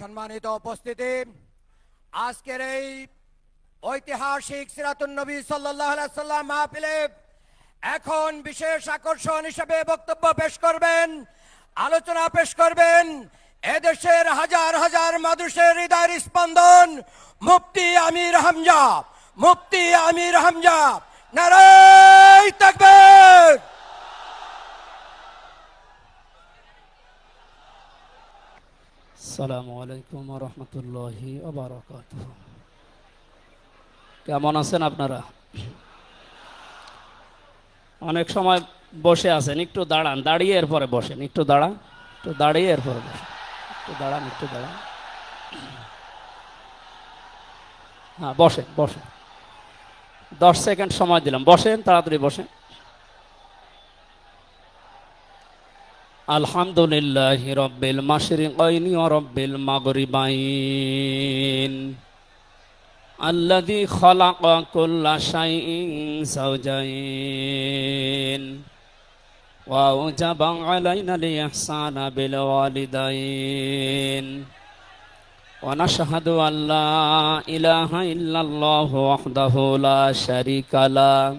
সম্মানিত উপস্থিতি, আজকের এই ঐতিহাসিক সিরাতুন নবী সাল্লাহ সাল্লাম মাহফিলে এখন বিশেষ আকর্ষণ হিসেবে বক্তব্য পেশ করবেন, আলোচনা পেশ করবেন এদেশের হাজার হাজার মানুষের হৃদয়ের স্পন্দন মুফতি আমির হামজা, মুফতি আমির হামজা, নারায় তাকবীর। আসসালামু আলাইকুম রহমতুল্লাহি কেমন আছেন আপনারা? অনেক সময় বসে আছেন, একটু দাঁড়ান, দাঁড়িয়ে এরপরে বসেন, একটু দাঁড়ান, একটু দাঁড়িয়ে এরপরে বসেন, একটু দাঁড়ান একটু দাঁড়ান। হ্যাঁ বসেন বসেন। দশ সেকেন্ড সময় দিলাম, বসেন, তাড়াতাড়ি বসেন। الحمد لله رب المشرقين ورب المغربين الذي خلق كل شيء زوجين وأوجب علينا الإحسان بالوالدين ونشهد أن لا إله إلا الله وحده لا شريك له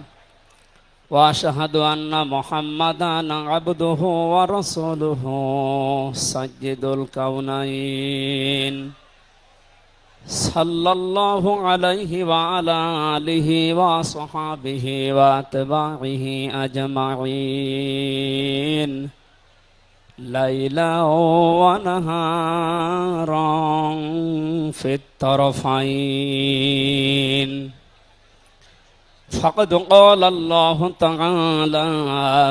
وأشهد أن محمدا عبده ورسوله سيد الكونين. صلى الله عليه وعلى آله وصحابه وأتباعه أجمعين. ليلا ونهارا في الطرفين. فقد قال الله تعالى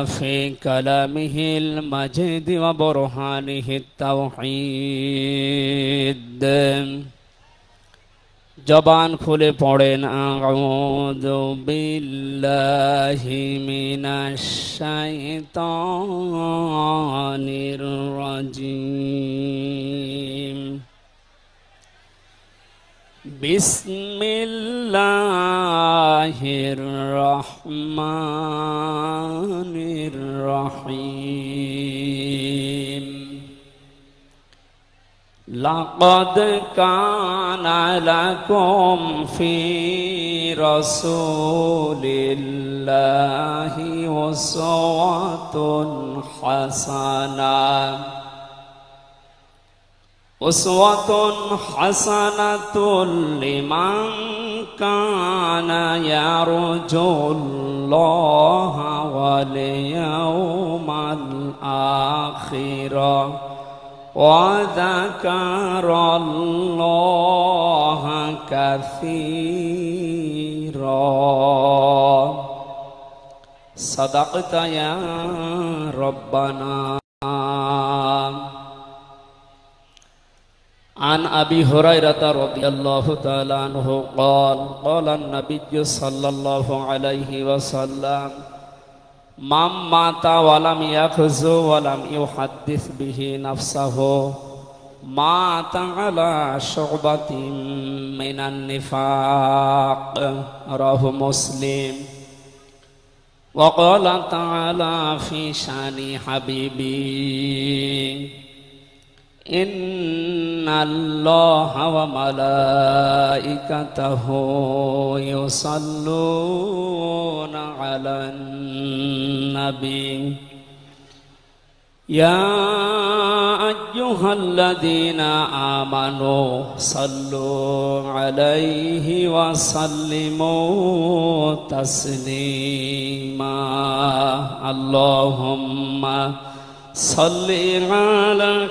في كلامه المجيد وبرهانه التوحيد জবান খুলে পড়েন আউযু বিল্লাহি মিনাশ শাইতানির রাজিম بسم الله الرحمن الرحيم. لقد كان لكم في رسول الله أسوة حسنة. أسوة حسنة لمن كان يرجو الله واليوم الآخر. وذكر الله كثيرا. صدقت يا ربنا. عن أبي هريرة رضي الله تعالى عنه قال قال النبي صلى الله عليه وسلم من مات ولم يخزو ولم يحدث به نفسه مات على شعبة من النفاق. رواه مسلم. وقال تعالى في شأن حبيبي إن الله وملائكته يصلون على النبي يا أيها الذين آمنوا صلوا عليه وسلموا تسليما. اللهم صل على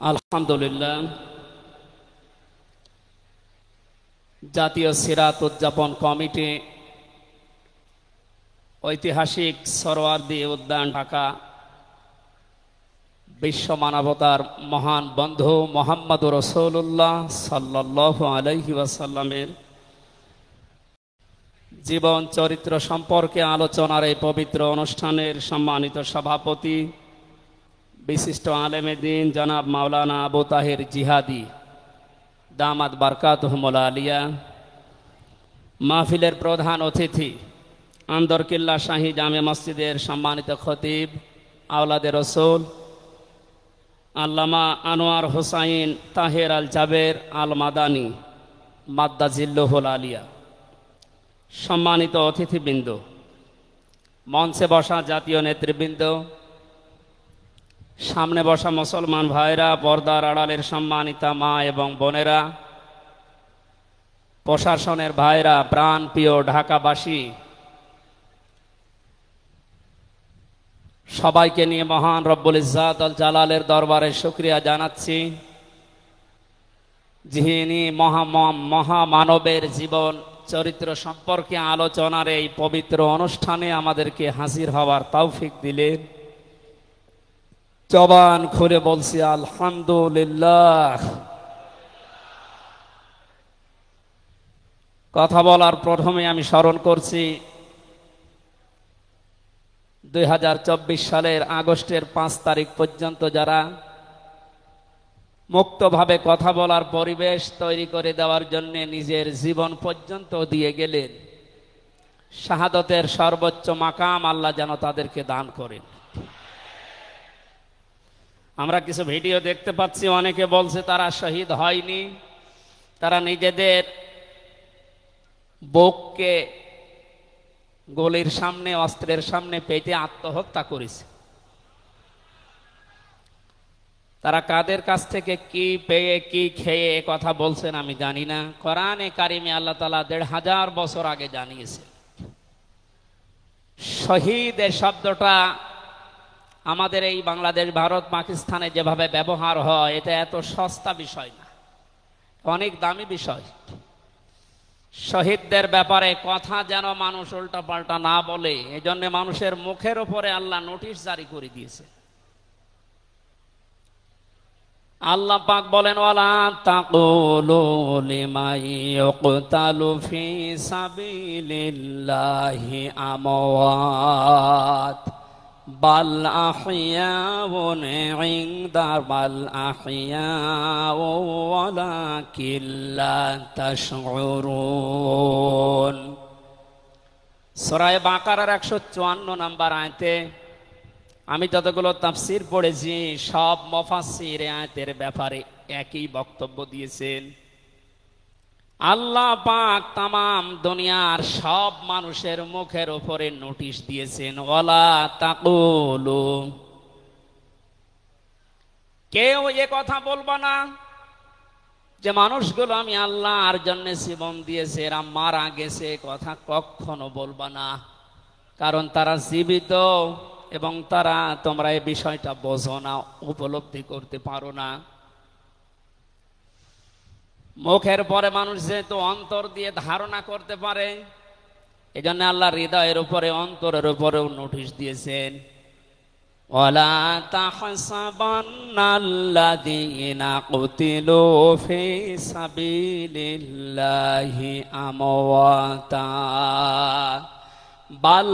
আলহামদুলিল্লাহ, জাতীয় সিরাত উদযাপন কমিটি, ঐতিহাসিক সরোয়ার্দি উদ্যান ঢাকা, বিশ্ব মানবতার মহান বন্ধু মোহাম্মদ রসৌল্লাহ সাল্লাহ আলহি ওয়াসাল্লামের জীবন চরিত্র সম্পর্কে আলোচনার এই পবিত্র অনুষ্ঠানের সম্মানিত সভাপতি বিশিষ্ট আলেমে দিন জনাব মাওলানা আবু তাহের জিহাদি দামাদ বারকাত আলিয়া, মাহফিলের প্রধান অতিথি, আন্দরকিল্লা শাহী জামে মসজিদের সম্মানিত খতিব আওলাদের রসুল, আল্লামা আনোয়ার হোসাইন তাহের আল জাবের আল মাদানি, মাদ্দা জিল্লুহুল আলিয়া। সম্মানিত অতিথিবৃন্দ, মঞ্চে বসা জাতীয় নেতৃবৃন্দ সামনে বসা মুসলমান ভাইরা, পর্দার আড়ালের সম্মানিতা মা এবং বোনেরা, প্রশাসনের ভাইরা, প্রাণ প্রিয় ঢাকাবাসী, সবাইকে নিয়ে মহান রব্বুল ইজাত আল জালালের দরবারে শুক্রিয়া জানাচ্ছি। যিনি মহাম মহামানবের জীবন, চরিত্র সম্পর্কে আলোচনার এই পবিত্র অনুষ্ঠানে আমাদেরকে হাজির হওয়ার তৌফিক দিলেন। জবান খুলে বলছি, আলহামদুলিল্লাহ। কথা বলার প্রথমে আমি স্মরণ করছি, দুই হাজার চব্বিশ সালের আগস্টের পাঁচ তারিখ পর্যন্ত যারা মুক্তভাবে কথা বলার পরিবেশ তৈরি করে দেওয়ার জন্য নিজের জীবন পর্যন্ত দিয়ে গেলেন, শাহাদতের সর্বোচ্চ মাকাম আল্লাহ যেন তাদেরকে দান করেন। আমরা কিছু ভিডিও দেখতে পাচ্ছি, অনেকে বলছে তারা শহীদ হয়নি। তারা নিজেদের বোককে গলির সামনে, অস্ত্রের সামনে পেটে আত্মহত্যা করেছে। তারা কাদের কাছ থেকে কি পেয়ে, কি খেয়ে কথা বলছেন আমি জানি না। কোরআনে কারিমে আল্লাহ তালা দেড় হাজার বছর আগে জানিয়েছে শহীদ এ শব্দটা আমাদের এই বাংলাদেশ, ভারত, পাকিস্তানে যেভাবে ব্যবহার হয়, এটা এত সস্তা বিষয় না। অনেক দামি বিষয়। শহীদদের ব্যাপারে কথা যেন মানুষ উল্টা পাল্টা না বলে এই জন্য মানুষের মুখের উপরে আল্লাহ নোটিশ জারি করে দিয়েছে। আল্লাহ পাক বলেন, ওয়ালা সাবিলিল্লাহি বাল আহিয়াউন ইনদা বাল আহিয়াউ ওয়ালাকিন লা তাশউরুন। সূরা বাকারার 154 নম্বর আয়াতে আমি যতগুলো তাফসির পড়েছি সব মফাসির আয়তের ব্যাপারে একই বক্তব্য দিয়েছেন। আল্লাহ পাক তাম দুনিয়ার সব মানুষের মুখের উপরে নোটিশ দিয়েছেন ওলা তাকুলু। কেউ এ কথা বলব না যে মানুষগুলো আমি আল্লাহর জন্য জীবন দিয়েছে, এরা মারা গেছে কথা কখনো বলবা না। কারণ তারা জীবিত এবং তারা তোমরা এই বিষয়টা বোঝো না, উপলব্ধি করতে পারো না। মুখের পরে মানুষ যেহেতু অন্তর দিয়ে ধারণা করতে পারে এই জন্য আল্লাহ হৃদয়ের উপরে, অন্তরের উপরেও নোটিশ দিয়েছেন। ওলা তাহসাবান্নাল্লাযীনা বাল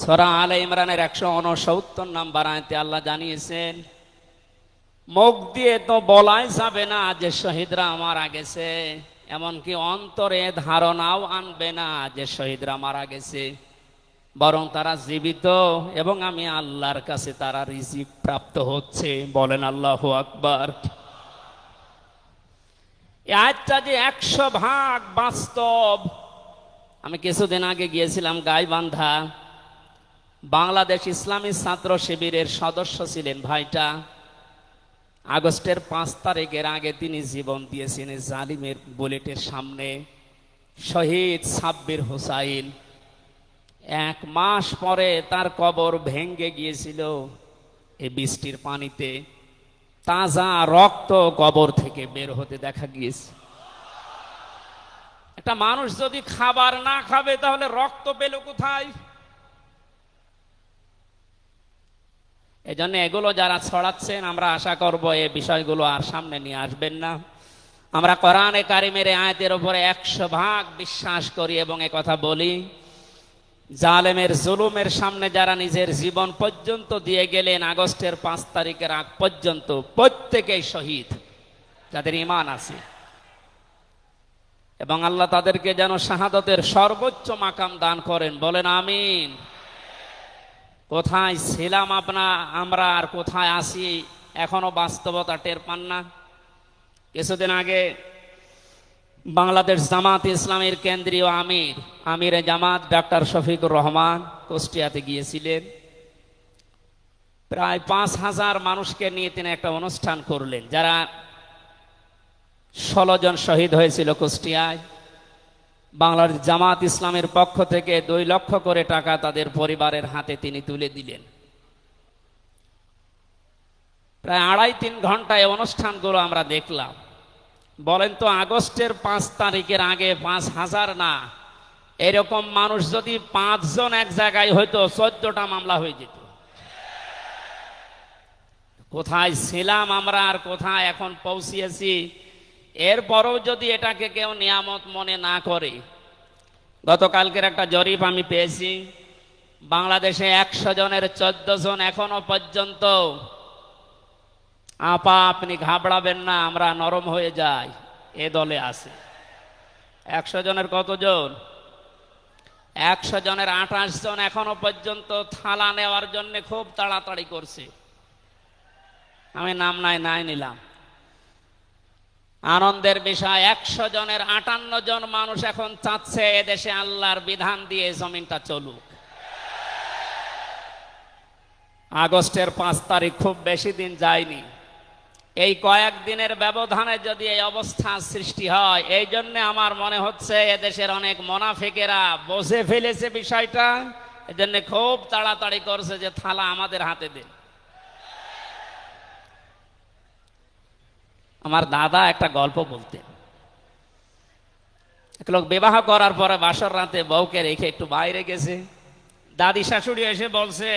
সূরা আলে ইমরানের 169 নাম্বার আয়াতে আল্লাহ জানিয়েছেন, মুখ দিয়ে তো বলাই যাবে না যে শহীদরা মারা গেছে, এমনকি অন্তরে ধারণাও আনবে না যে শহীদরা মারা গেছে। বরং তারা জীবিত এবং আমি আল্লাহর কাছে তারা রিজিক প্রাপ্ত হচ্ছে, বলেন আল্লাহ আকবার। আজটা যে একশো ভাগ বাস্তব, আমি কিছুদিন আগে গিয়েছিলাম গাইবান্ধা বাংলাদেশ ইসলামী ছাত্র শিবিরের সদস্য ছিলেন ভাইটা। আগস্টের পাঁচ তারিখের আগে তিনি জীবন দিয়েছেন জালিমের বুলেটের সামনে। শহীদ সাব্বির হুসাইন। এক মাস পরে তার কবর ভেঙ্গে গিয়েছিল এই বৃষ্টির পানিতে। তাজা রক্ত কবর থেকে বের হতে দেখা গিয়েছে। একটা মানুষ যদি খাবার না খাবে তাহলে রক্ত পেল কোথায়? এজন্য এগুলো যারা ছড়াচ্ছেন, আমরা আশা করব এই বিষয়গুলো আর সামনে নিয়ে আসবেন না। আমরা কোরআনে কারিমের আয়াতের উপরে একশো ভাগ বিশ্বাস করি এবং এ কথা বলি, জালেমের জুলুমের সামনে যারা নিজের জীবন পর্যন্ত দিয়ে গেলেন, আগস্টের পাঁচ তারিখের আগ পর্যন্ত প্রত্যেকেই শহীদ, যাদের ইমান আছে। এবং আল্লাহ তাদেরকে যেন শাহাদতের সর্বোচ্চ মাকাম দান করেন, বলেন আমিন। কোথায় ছিলাম আপনা, আমরা আর কোথায় আসি এখনও বাস্তবতা টের পান না। কিছুদিন আগে বাংলাদেশ জামাত ইসলামের কেন্দ্রীয় আমির, আমিরে জামাত ডাক্তার শফিকুর রহমান কুষ্টিয়াতে গিয়েছিলেন। প্রায় পাঁচ হাজার মানুষকে নিয়ে তিনি একটা অনুষ্ঠান করলেন। যারা ষোলো জন শহীদ হয়েছিল কুষ্টিয়ায় বাংলাদেশ জামাত ইসলামের পক্ষ থেকে দুই লক্ষ করে টাকা তাদের পরিবারের হাতে তিনি তুলে দিলেন। প্রায় আড়াই তিন ঘন্টায় অনুষ্ঠানগুলো আমরা দেখলাম। বলেন তো, আগস্টের পাঁচ তারিখের আগে পাঁচ হাজার না? এরকম মানুষ যদি পাঁচজন এক জায়গায় হয়তো চোদ্দটা মামলা হয়ে যেত। কোথায় ছিলাম আমরা আর কোথায় এখন পৌঁছিয়েছি? এরপরও যদি এটাকে কেউ নিয়ামত মনে না করে, গতকালকের একটা জরিপ আমি পেয়েছি, বাংলাদেশে একশো জনের চোদ্দ জন এখনও পর্যন্ত, আপা আপনি ঘাবড়াবেন না, আমরা নরম হয়ে যাই, এ দলে আছে। একশো জনের কতজন? একশো জনের আঠাশ জন এখনও পর্যন্ত থালা নেওয়ার জন্য খুব তাড়াতাড়ি করছে। আমি নাম নাই নাই নিলাম। আনন্দের বিষয়, একশো জনের আটান্ন জন মানুষ এখন চাচ্ছে এদেশে আল্লাহর বিধান দিয়ে জমিনটা চলুক। আগস্টের পাঁচ তারিখ খুব বেশি দিন যায়নি। এই কয়েকদিনের ব্যবধানে যদি এই অবস্থা সৃষ্টি হয়, এই জন্যে আমার মনে হচ্ছে এদেশের অনেক মোনাফেকেরা বসে ফেলেছে বিষয়টা। এই জন্য খুব তাড়াতাড়ি করছে যে থালা আমাদের হাতে দিন আমার দাদা একটা গল্প বলতেন। এক লোক বিবাহ করার পরে বাসর রাতে বউকে রেখে একটু বাইরে গেছে। দাদি শাশুড়ি এসে বলছে,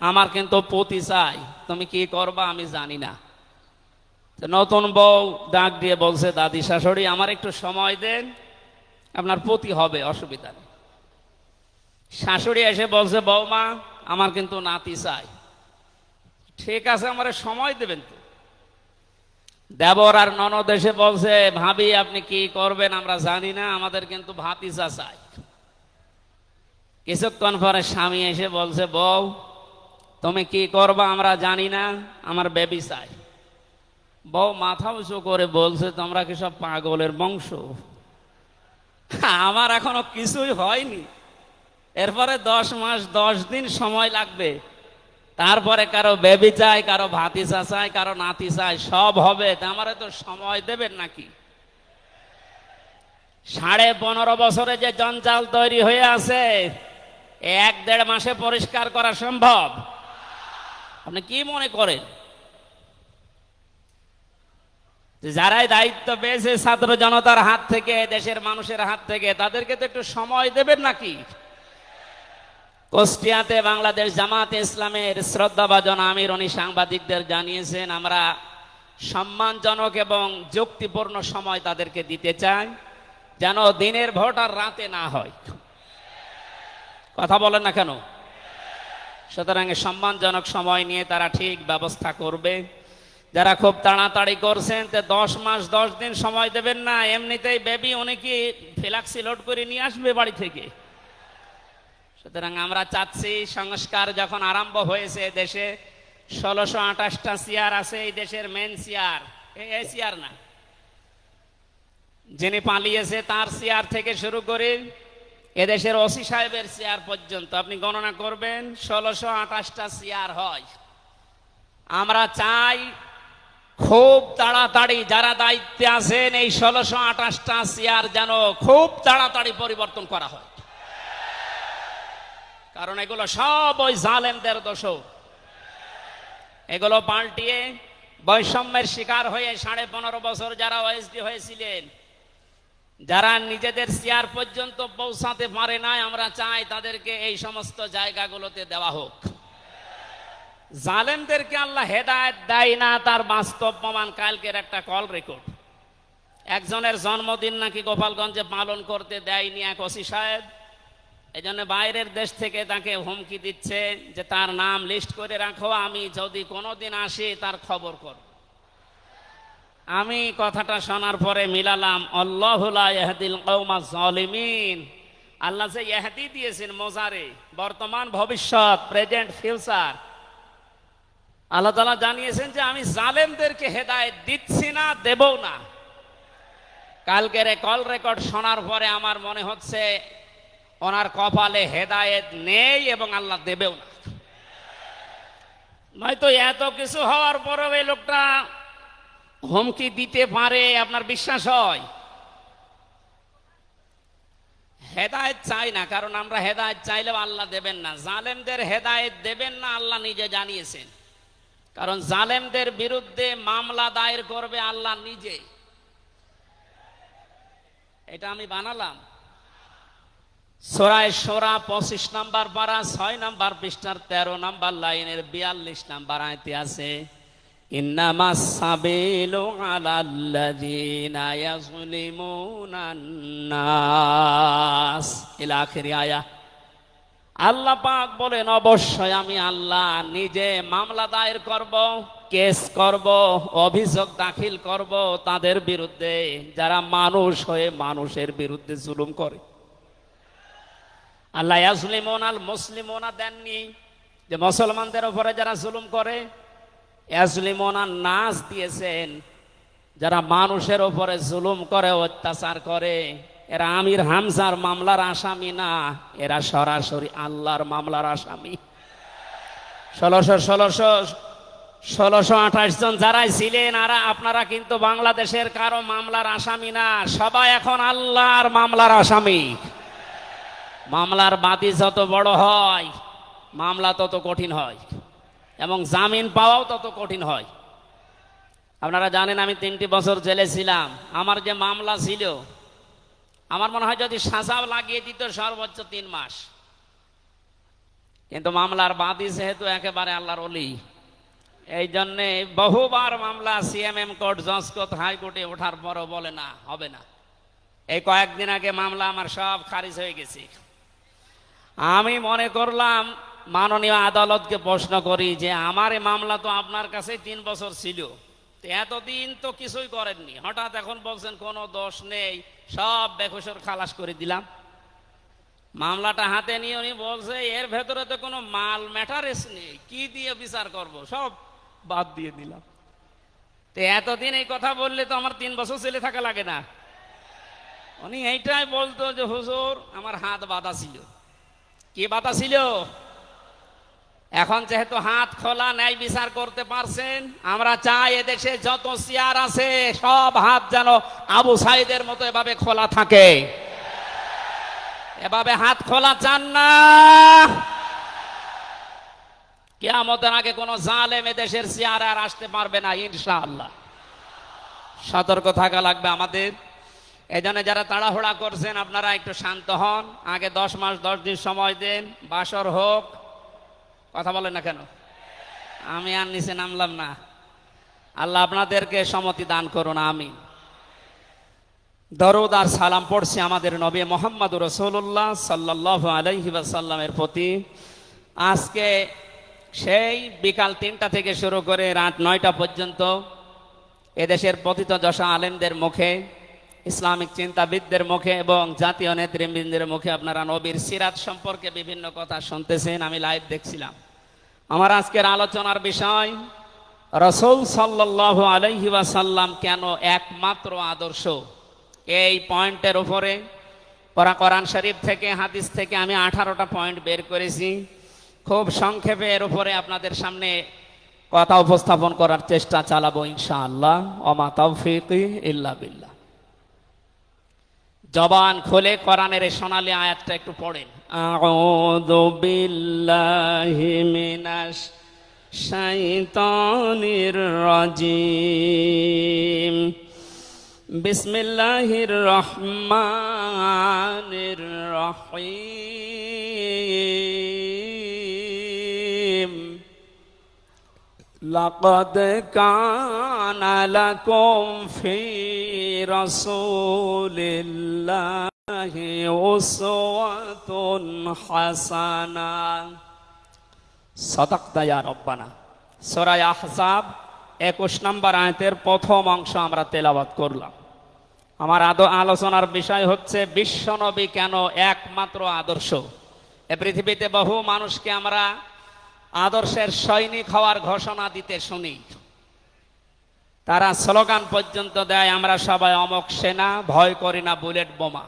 আমার কিন্তু পতি চাই, তুমি কি করবা আমি জানি না। নতুন বউ ডাক দিয়ে বলছে, দাদি শাশুড়ি, আমার একটু সময় দেন, আপনার পতি হবে, অসুবিধা নেই। শাশুড়ি এসে বলছে বৌমা আমার কিন্তু নাতি চাই। ঠিক আছে, আমার সময় দেবেন তো। দেবর আর ননদ এসে বলছে, ভাবি, আপনি কি করবেন? আমরা জানি না, আমাদের কিন্তু ভাতিজা চাই। কিছুক্ষণ পরে স্বামী এসে বলছে, বউ, তুমি কি করবা? আমরা জানি না, আমার বেবি চাই। বউ মাথা উঁচু করে বলছে, তোমরা কি সব পাগলের বংশ? আমার এখনও কিছুই হয়নি। এরপরে দশ মাস, দশ দিন সময় লাগবে। তারপরে কারও বেবি চাই, কারও ভাতিসা চাই, কারও নাতি চাই, সব হবে। আমারে তো সময় দেবেন নাকি? সাড়ে পনেরো বছরে যে জঞ্জাল তৈরি হয়ে আছে, এক দেড় মাসে পরিষ্কার করা সম্ভব? আপনি কি মনে করেন? যারাই দায়িত্ব পেয়েছে ছাত্র জনতার হাত থেকে, দেশের মানুষের হাত থেকে, তাদেরকে তো একটু সময় দেবেন নাকি? কুষ্টিয়াতে বাংলাদেশ জামাতে ইসলামের শ্রদ্ধাভাজন আমির উনি সাংবাদিকদের জানিয়েছেন, আমরা সম্মানজনক এবং যুক্তিপূর্ণ সময় তাদেরকে দিতে চাই, যেন দিনের ভোট আর রাতে না হয়। কথা বলেন না কেন? সুতরাং সম্মানজনক সময় নিয়ে তারা ঠিক ব্যবস্থা করবে। যারা খুব তাড়াতাড়ি করছেন, তে দশ মাস, দশ দিন সময় দেবেন না, এমনিতেই বেবি অনেকে ফ্লাক্সি লোড করে নিয়ে আসবে বাড়ি থেকে? সুতরাং আমরা চাচ্ছি সংস্কার যখন আরম্ভ হয়েছে দেশে, ষোলোশো আঠাশটা চেয়ার আছে এই দেশের মেন চেয়ার এই চেয়ার না। যিনি পালিয়েছে তার চেয়ার থেকে শুরু করে এদেশের ওসি সাহেবের চেয়ার পর্যন্ত। আপনি গণনা করবেন, ষোলোশো আঠাশটা চেয়ার হয়। আমরা চাই খুব তাড়াতাড়ি যারা দায়িত্বে আছেন এই ষোলোশো আঠাশটা চেয়ার যেন খুব তাড়াতাড়ি পরিবর্তন করা হয়। কারণ এগুলো সব ওই জালেমদের দোষ এগুলো পাল্টিয়ে বৈষম্যের শিকার হয়ে সাড়ে পনেরো বছর যারা ওএসডি হয়েছিলেন, যারা নিজেদের চেয়ার পর্যন্ত পৌঁছাতে পারে নাই, আমরা চাই তাদেরকে এই সমস্ত জায়গাগুলোতে দেওয়া হোক। জালেমদেরকে আল্লাহ হেদায়ত দেয় না, তার বাস্তব প্রমাণ কালকের একটা কল রেকর্ড একজনের জন্মদিন নাকি গোপালগঞ্জে পালন করতে দেয়নি এক ওসি সাহেব। এই জন্য বাইরের দেশ থেকে তাকে হুমকি দিচ্ছে যে তার নাম লিস্ট করে রাখো, আমি যদি কোনোদিন আসি তার খবর কর আমি কথাটা শোনার পরে মিলালাম জলিমিন আল্লাহ যে ইহাদি দিয়েছেন মোজারে, বর্তমান, ভবিষ্যৎ, প্রেজেন্ট, ফিউচার। আল্লাহ তালা জানিয়েছেন যে আমি জালেমদেরকে হেদায়ত দিচ্ছি না দেবও না। কালকের কল রেকর্ড শোনার পরে আমার মনে হচ্ছে ওনার কপালে হেদায়েত নেই এবং আল্লাহ দেবেও না। নয়তো এত কিছু হওয়ার পরেও এই লোকটা হুমকি দিতে পারে, আপনার বিশ্বাস হয়? হেদায়েত চাই না, কারণ আমরা হেদায়েত চাইলেও আল্লাহ দেবেন না। জালেমদের হেদায়েত দেবেন না, আল্লাহ নিজে জানিয়েছেন। কারণ জালেমদের বিরুদ্ধে মামলা দায়ের করবে আল্লাহ নিজে। এটা আমি বানালাম। সোরায় সোরা, পঁচিশ নাম্বার পারা ছয় নাম্বার পৃষ্ঠার তেরো নাম্বার লাইনের বিয়াল্লিশ নাম্বার আয়তে আছে নাস। ইলা আখিরি আয়া। আল্লাহ পাক বলেন, অবশ্যই আমি আল্লাহ নিজে মামলা দায়ের করব, কেস করব, অভিযোগ দাখিল করব তাদের বিরুদ্ধে, যারা মানুষ হয়ে মানুষের বিরুদ্ধে জুলুম করে। আল্লাহ ইয়াজলিমন আল মুসলিমোনা দেননি যে মুসলমানদের উপরে যারা জুলুম করে ইয়াজলিমোনা নাচ দিয়েছেন। যারা মানুষের উপরে জুলুম করে, অত্যাচার করে, এরা আমির হামজার মামলার আসামি না, এরা সরাসরি আল্লাহর মামলার আসামি। ষোলোশো ষোলোশো ষোলোশো আঠাশ জন যারাই ছিলেন, আর আপনারা কিন্তু বাংলাদেশের কারও মামলার আসামি না, সবাই এখন আল্লাহর মামলার আসামি। মামলার বাতি যত বড় হয়, মামলা তত কঠিন হয়, এবং জামিন পাওয়াও তত কঠিন হয়। আপনারা জানেন আমি তিনটি বছর জেলে ছিলাম। আমার যে মামলা ছিল, আমার মনে হয় যদি সাজাও লাগিয়ে দিত সর্বোচ্চ তিন মাস। কিন্তু মামলার বাদী যেহেতু একেবারে আল্লাহর অলি এই জন্যে বহুবার মামলা সিএমএম কোর্ট জজ কোর্ট হাইকোর্টে ওঠার পরও বলে না, হবে না। এই কয়েকদিন আগে মামলা আমার সব খারিজ হয়ে গেছে। আমি মনে করলাম মাননীয় আদালতকে প্রশ্ন করি যে আমার মামলা তো আপনার কাছে তিন বছর ছিল। এতদিন তো কিছুই করেননি। হঠাৎ এখন বলছেন কোনো দোষ নেই, সব বেকসর খালাস করে দিলাম। মামলাটা হাতে নিয়ে উনি বলছে, এর ভেতরে তো কোনো মাল ম্যাটারেস নেই, কি দিয়ে বিচার করব? সব বাদ দিয়ে দিলাম। তো এতদিন এই কথা বললে তো আমার তিন বছর ছেলে থাকা লাগে না। উনি এইটাই বলতো যে, হুজুর, আমার হাত বাঁধা ছিল। কি বাধা ছিল? এখন যেহেতু হাত খোলা ন্যায় বিচার করতে পারছেন, আমরা চাই এদেশে যত চেয়ার আছে, সব হাত যেন আবু সাইদের মতো এভাবে খোলা থাকে। এভাবে হাত খোলা চান না। কেয়ামতের আগে কোন জালেম এদেশের চেয়ার আর আসতে পারবে না, ইনশাআল্লাহ। সতর্ক থাকা লাগবে আমাদের। এই জন্য যারা তাড়াহুড়া করছেন, আপনারা একটু শান্ত হন। আগে দশ মাস, দশ দিন সময় দেন, বাসর হোক। কথা বলেন না কেন? আমি আর নিচে নামলাম না। আল্লাহ আপনাদেরকে সমতি দান করুন আমি দরদ আর সালাম পড়ছি আমাদের নবী মোহাম্মদ রসুল্লাহ সাল্লাহ আলহি সাল্লামের প্রতি। আজকে সেই বিকাল তিনটা থেকে শুরু করে রাত নয়টা পর্যন্ত এদেশের পতিত দশা আলেমদের মুখে ইসলামিক চিন্তাবিদদের মুখে এবং জাতীয় নেতৃবৃন্দের মুখে আপনারা নবীর সিরাত সম্পর্কে বিভিন্ন কথা শুনতেছেন, আমি লাইভ দেখছিলাম। আমার আজকের আলোচনার বিষয়, রসুল সাল্লাহ আলহি ওয়াসাল্লাম কেন একমাত্র আদর্শ? এই পয়েন্টের উপরে, পরা কোরআন শরীফ থেকে, হাদিস থেকে আমি আঠারোটা পয়েন্ট বের করেছি। খুব সংক্ষেপে এর উপরে আপনাদের সামনে কথা উপস্থাপন করার চেষ্টা চালাবো ইনশাআল্লাহ। অমা তৌফিক ইল্লা বিল্লাহ। জবান খোলে কোরআনের সোনালি আয়াতটা একটু পড়েন। আউযু বিল্লাহি মিনাশ শাইতানির রাজিম। বিসমিল্লাহির রহমানির রহিম। لقد كان لكم في رسول الله أسوة حسنة صدقت يا ربنا সূরা আহজাব একুশ নম্বর আয়াতের প্রথম অংশ আমরা তেলাবাত করলাম আমার আদো আলোচনার বিষয় হচ্ছে বিশ্বনবী কেন একমাত্র আদর্শ এ পৃথিবীতে বহু মানুষকে আমরা আদর্শের সৈনিক হওয়ার ঘোষণা দিতে শুনি। তারা স্লোগান পর্যন্ত দেয়, আমরা সবাই অমক সেনা, ভয় করি না বুলেট বোমা।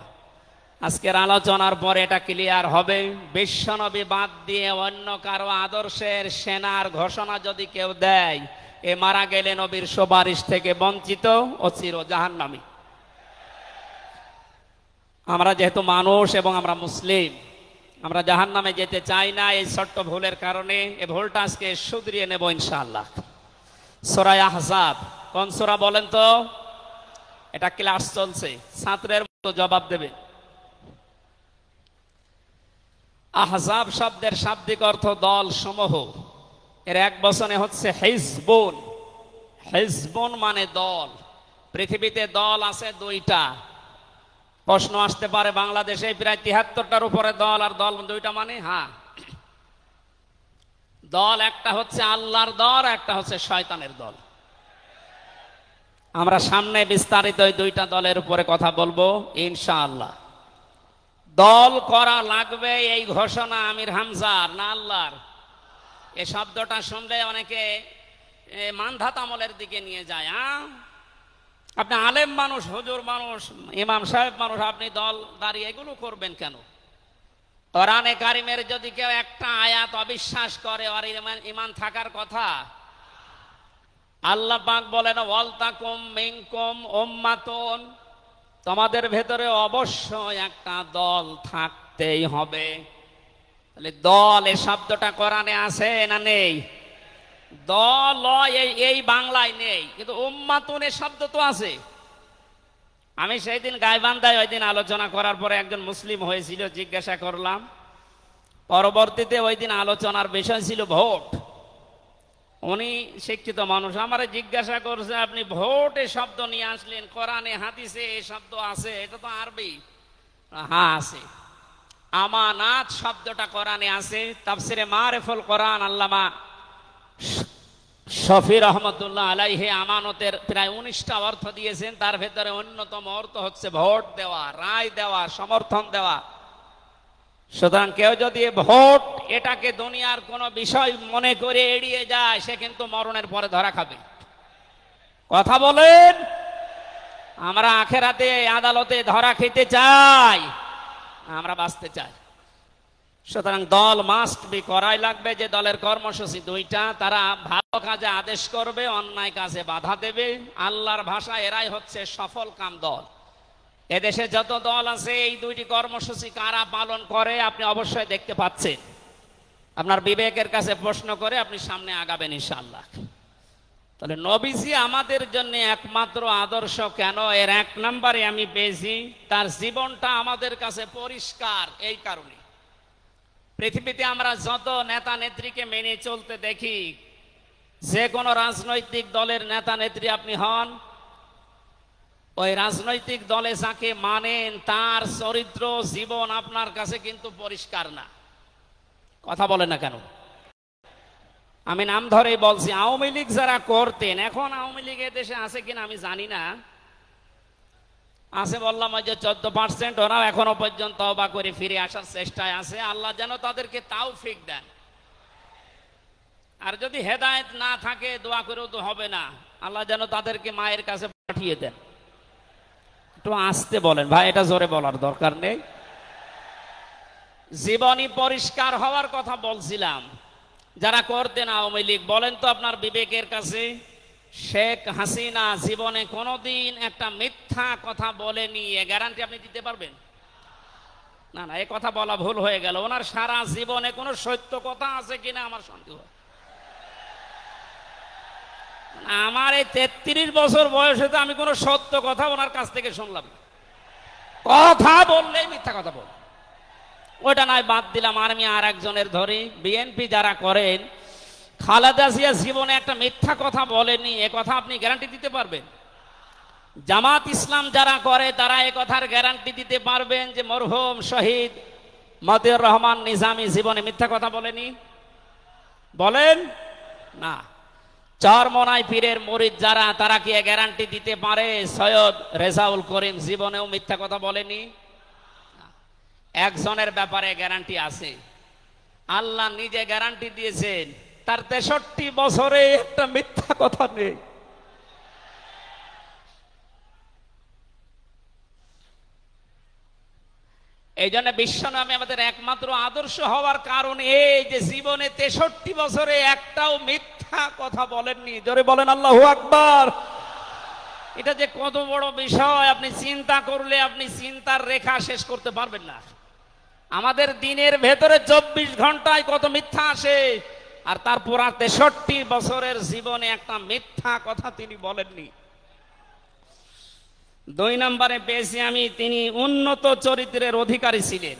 আজকের আলোচনার পর এটা ক্লিয়ার হবে। বিশ্বনবী বাদ দিয়ে অন্য কারও আদর্শের সেনার ঘোষণা যদি কেউ দেয়, এ মারা গেলে নবীর সুপারিশ থেকে বঞ্চিত ও চির জাহান্নামী আমরা যেহেতু মানুষ এবং আমরা মুসলিম আমরা জাহান নামে যেতে চাই না, এই ছোট্ট ভুলের কারণে এই ভুলটা আজকে শুধরিয়ে নেব ইনশাআল্লাহ। সোরাই আহজাব, কোন সোরা বলেন তো? এটা ক্লাস চলছে, ছাত্রের মতো জবাব দেবে আহজাব শব্দের শাব্দিক অর্থ দল সমূহ। এর এক বছরে হচ্ছে হিজবুন। হিজবুন মানে দল। পৃথিবীতে দল আছে দুইটা। প্রশ্ন আসতে পারে বাংলাদেশে প্রায় তিহাত্তরটার উপরে দল আর দল দুইটা মানে? হ্যাঁ। দল একটা হচ্ছে আল্লাহর দল একটা হচ্ছে শয়তানের দল। আমরা সামনে বিস্তারিত ওই দুইটা দলের উপরে কথা বলব ইনশাআল্লাহ। দল করা লাগবে এই ঘোষণা আমির হামজার না আল্লাহর? এই শব্দটা শুনলে অনেকে এ, মানধাত আমলের দিকে নিয়ে যায় হ্যাঁ আপনি আলেম মানুষ, হুজুর মানুষ, ইমাম সাহেব মানুষ, আপনি দল দাঁড়িয়ে এগুলো করবেন কেন? কোরআনে কারিমের যদি কেউ একটা আয়াত অবিশ্বাস করে, আর ইমান থাকার কথা, আল্লাহ পাক বলেন ওয়ালতাকুম মিনকুম উম্মাতুন। তোমাদের ভেতরে অবশ্যই একটা দল থাকতেই হবে। তাহলে দল এই শব্দটা কোরআনে আছে না নেই? দল এই এই বাংলায় নেই। কিন্তু উম্মাতুন এ শব্দ তো আছে। আমি সেই দিন গাইবান্ধায় ওই দিন আলোচনা করার পরে একজন মুসলিম হয়েছিল, জিজ্ঞাসা করলাম, পরবর্তীতে ওই দিন আলোচনার বিষয় ছিল ভোট। উনি শিক্ষিত মানুষ, আমারে জিজ্ঞাসা করছে, আপনি ভোট শব্দ নিয়ে আসলেন, কোরআনে, হাদিসে এ শব্দ আছে, এটা তো আরবি? হ্যাঁ আছে। আমানাত শব্দটা কোরআনে আছে, তাফসিরে মারেফুল কোরআন আল্লামা শফি রহমতুল্লাহ আলাইহে আমানতের প্রায় উনিশটা অর্থ দিয়েছেন, তার ভেতরে অন্যতম অর্থ হচ্ছে ভোট দেওয়া, রায় দেওয়া, সমর্থন দেওয়া। সুতরাং কেউ যদি ভোট এটাকে দুনিয়ার কোনো বিষয় মনে করে এড়িয়ে যায়, সে কিন্তু মরণের পরে ধরা খাবে। কথা বলেন, আমরা আখেরাতে আদালতে ধরা খেতে চাই, আমরা বাঁচতে চাই। সুতরাং দল মাস্ট বি করাই লাগবে, যে দলের কর্মসূচি দুইটা, তারা ভালো কাজে আদেশ করবে, অন্যায় কাজে বাধা দেবে। আল্লাহর ভাষা এরাই হচ্ছে সফল কাম দল। এদেশে যত দল আছে, এই দুইটি কর্মসূচি কারা পালন করে, আপনি অবশ্যই দেখতে পাচ্ছেন। আপনার বিবেকের কাছে প্রশ্ন করে আপনি সামনে আগাবেন ইনশাআল্লাহ। তাহলে নবীজি আমাদের জন্য একমাত্র আদর্শ কেন? এর এক নম্বরে আমি পেয়েছি তার জীবনটা আমাদের কাছে পরিষ্কার, এই কারণে। পৃথিবীতে আমরা যত নেতা নেত্রীকে মেনে চলতে দেখি, যে কোনো রাজনৈতিক দলের নেতা নেত্রী আপনি হন, ওই রাজনৈতিক দলে যাকে মানেন, তার চরিত্র, জীবন আপনার কাছে কিন্তু পরিষ্কার না। কথা বলে না কেন? আমি নাম ধরেই বলছি, আওয়ামী লীগ যারা করতেন, এখন আওয়ামী লীগ দেশে আছে কিনা আমি জানি না। আছে বললাম যে চোদ্দ পার্সেন্ট ওরাও এখনও পর্যন্ত অবা করে ফিরে আসার চেষ্টায় আছে। আল্লাহ যেন তাদেরকে তাও ফিক দেন। আর যদি হেদায়েত না থাকে, দোয়া করেও তো হবে না। আল্লাহ যেন তাদেরকে মায়ের কাছে পাঠিয়ে দেন। একটু আসতে বলেন। ভাই, এটা জোরে বলার দরকার নেই। জীবনী পরিষ্কার হওয়ার কথা বলছিলাম। যারা করতেন আওয়ামী লীগ, বলেন তো আপনার বিবেকের কাছে শেখ হাসিনা জীবনে কোনোদিন একটা মিথ্যা কথা বলেনি, এ গ্যারান্টি আপনি দিতে পারবেন? না না, এ কথা বলা ভুল হয়ে গেল। ওনার সারা জীবনে কোনো সত্য কথা আছে কিনা আমার সন্দেহ। আমার এই তেত্রিশ বছর বয়সে তো আমি কোনো সত্য কথা ওনার কাছ থেকে শুনলাম কথা বললেই মিথ্যা কথা বল। ওইটা নয় বাদ দিলাম আমি আর একজনের ধরি। বিএনপি যারা করেন খালেদা জিয়া জীবনে একটা মিথ্যা কথা বলেনি এ কথা আপনি গ্যারান্টি দিতে পারবেন। জামাত ইসলাম যারা করে, তারা এ কথার গ্যারান্টি দিতে পারবেন যে মরহুম শহীদ মতিউর রহমান নিজামী জীবনে মিথ্যা কথা বলেনি। বলেন? না। চরমনাই পীরের মরিদ যারা, তারা কি গ্যারান্টি দিতে পারে? সৈয়দ রেজাউল করিম জীবনেও মিথ্যা কথা বলেনি। একজনের ব্যাপারে গ্যারান্টি আছে। আল্লাহ নিজে গ্যারান্টি দিয়েছেন তার তেষট্টি বছরে একটা মিথ্যা কথা নেই। এই জন্য বিশ্বনামে আমাদের একমাত্র আদর্শ হওয়ার কারণ এই যে জীবনে তেষট্টি বছরে একটাও মিথ্যা কথা বলেননি। জোরে বলেন, আল্লাহ আকবার। এটা যে কত বড় বিষয়, আপনি চিন্তা করলে আপনি চিন্তার রেখা শেষ করতে পারবেন না। আমাদের দিনের ভেতরে চব্বিশ ঘন্টায় কত মিথ্যা আসে? আর তারপর আর তেষট্টি বছরের জীবনে একটা মিথ্যা কথা তিনি বলেননি। দুই নম্বরে পেয়েছি আমি, তিনি উন্নত চরিত্রের অধিকারী ছিলেন।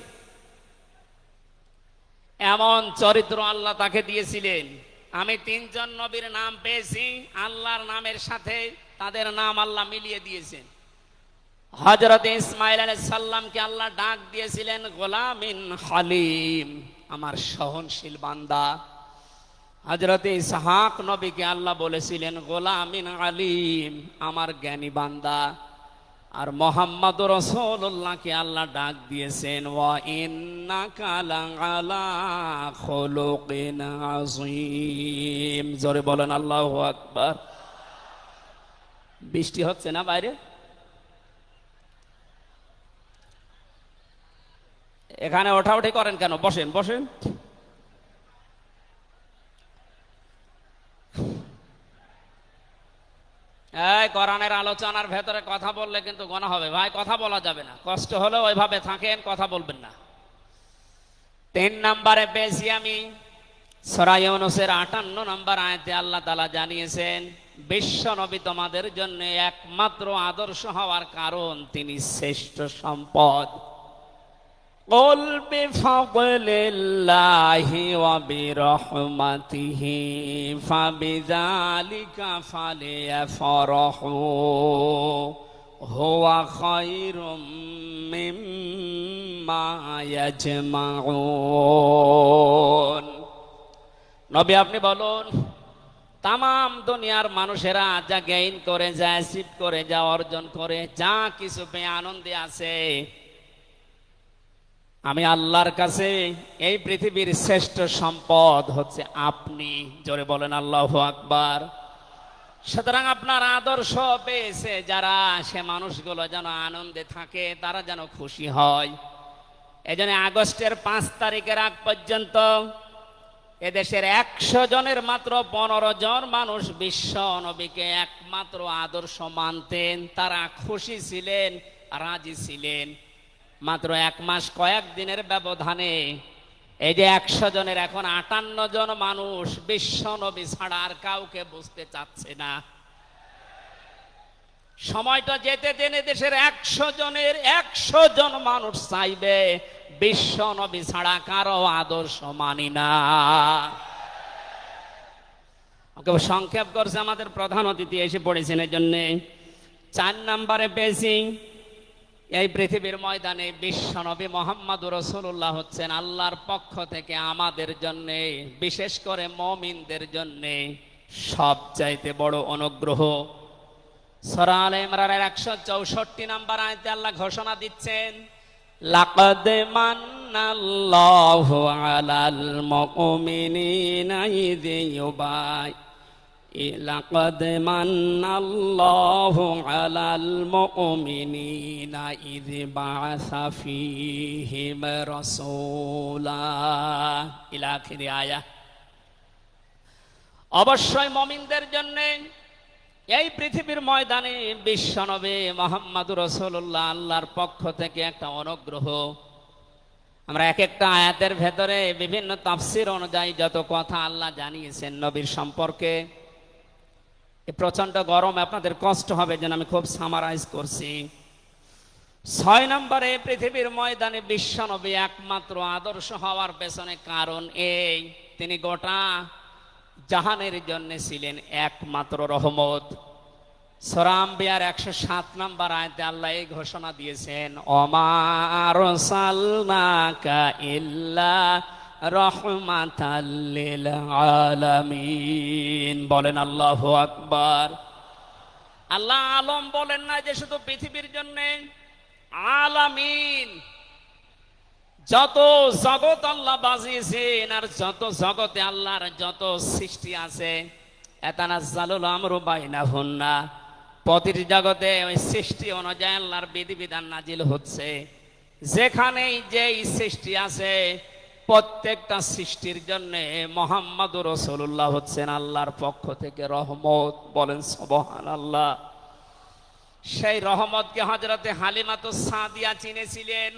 এমন চরিত্র আল্লাহ তাকে দিয়েছিলেন। আমি তিনজন নবীর নাম পেয়েছি, আল্লাহর নামের সাথে তাদের নাম আল্লাহ মিলিয়ে দিয়েছেন। হজরত ইসমাইল সাল্লামকে আল্লাহ ডাক দিয়েছিলেন, গোলামিন হালিম, আমার সহনশীল বান্দা হজরত ইসহাক নবীকে আল্লাহ বলেছিলেন, গোলামিন আলিম, আমার জ্ঞানী বান্দা, আর মোহাম্মদ রসুল্লাহকে আল্লাহ ডাক দিয়েছেন, ওয়া আযীম। জোরে বলেন, আল্লাহু আকবার। বৃষ্টি হচ্ছে না বাইরে? এখানে ওঠা ওঠাউঠি করেন কেন? বসেন বসেন। এই কোরআনের আলোচনার ভেতরে কথা বললে কিন্তু গোনা হবে। ভাই, কথা বলা যাবে না। কষ্ট হলে ওইভাবে থাকেন, কথা বলবেন না। তিন নম্বরে পেয়েছি আমি সরাই অনুসের আটান্ন নম্বর আয়তে আল্লাহ তালা জানিয়েছেন, বিশ্ব নবী তোমাদের জন্য একমাত্র আদর্শ হওয়ার কারণ তিনি শ্রেষ্ঠ সম্পদ। قل بفضل الله وبرحمته فبذلك فليفرحوا هو خير مما يجمعون নবী আপনি বলুন তাম দুনিয়ার মানুষেরা যা গেইন করে যা অ্যাচিভ করে যা অর্জন করে যা কিছু পেয়ে আনন্দে আছে আমি আল্লাহর কাছে এই পৃথিবীর শ্রেষ্ঠ সম্পদ হচ্ছে আপনি। জোরে বলেন আল্লাহ আকবার। সুতরাং আপনার আদর্শ পেয়েছে যারা সে মানুষগুলো যেন আনন্দে থাকে, তারা যেন খুশি হয়। এই জন্য আগস্টের পাঁচ তারিখের আগ পর্যন্ত এদেশের একশো জনের মাত্র পনেরো জন মানুষ বিশ্ব নবীকে একমাত্র আদর্শ মানতেন। তারা খুশি ছিলেন, রাজি ছিলেন। মাত্র এক মাস কয়েক দিনের ব্যবধানে এই যে একশো জনের এখন আটান্ন জন মানুষ বিশ্ব নবী ছাড়া আর কাউকে বুঝতে চাচ্ছে না। সময়টা যেতে জেনে দেশের একশো জনের একশো জন মানুষ চাইবে, বিশ্ব নবী ছাড়া কারও আদর্শ মানি না। ওকে সংক্ষেপ করছে আমাদের প্রধান অতিথি এসে পড়েছেন এই জন্যে চার নাম্বারে পেয়েছি। এই পৃথিবীর ময়দানে বিশ্বনবী মোহাম্মদ রসুল্লাহ হচ্ছেন আল্লাহর পক্ষ থেকে আমাদের জন্যে, বিশেষ করে মমিনদের জন্য সবচাইতে বড় অনুগ্রহ। ইমরানের একশো চৌষট্টি নাম্বার আয়তে আল্লাহ ঘোষণা দিচ্ছেন, লাকাদ মান্নাল্লাহু আলাল মুমিনিনা ইয لقد من الله على المؤمنين إذ بعث فيهم رسولا إلى آخر آية অবশ্যই মমিনদের জন্য এই পৃথিবীর ময়দানে বিশ্বনবে মোহাম্মদ রসুল্লাহ আল্লাহর পক্ষ থেকে একটা অনুগ্রহ আমরা এক একটা আয়াতের ভেতরে বিভিন্ন তাফসির অনুযায়ী যত কথা আল্লাহ জানিয়েছেন নবীর সম্পর্কে এ প্রচণ্ড গরম আপনাদের কষ্ট হবে যেন আমি খুব সামারাইজ করছি। ছয় নম্বরে, পৃথিবীর ময়দানে বিশ্বনবী একমাত্র আদর্শ হওয়ার পেছনে কারণ এই। তিনি গোটা জাহানের জন্য ছিলেন একমাত্র রহমত। সরাম বিয়ার একশো সাত নম্বর আয়তে আল্লাহ এই ঘোষণা দিয়েছেন অমার সালনাকা ইল্লা রহমাতাল্লিল আলামিন বলেন আল্লাহু আকবার। আল্লাহ আলম বলেন না যে শুধু পৃথিবীর জন্য, আলামিন। যত জগৎ আল্লাহ বাজিয়েছেন আর যত জগতে আল্লাহর যত সৃষ্টি আছে, এতানাজ্জালুল আমরু বাইনাহুন্না। প্রতিটি জগতে ওই সৃষ্টি অনুযায়ী আল্লাহর বিধিবিধান নাজিল হচ্ছে। যেখানেই যেই সৃষ্টি আছে প্রত্যেকটা সৃষ্টির জন্য মোহাম্মদ রসুল্লাহ হচ্ছেন আল্লাহর পক্ষ থেকে রহমত। বলেন সবহান আল্লাহ সেই রহমতকে হজরতে হালিমাত সাদিয়া চিনেছিলেন।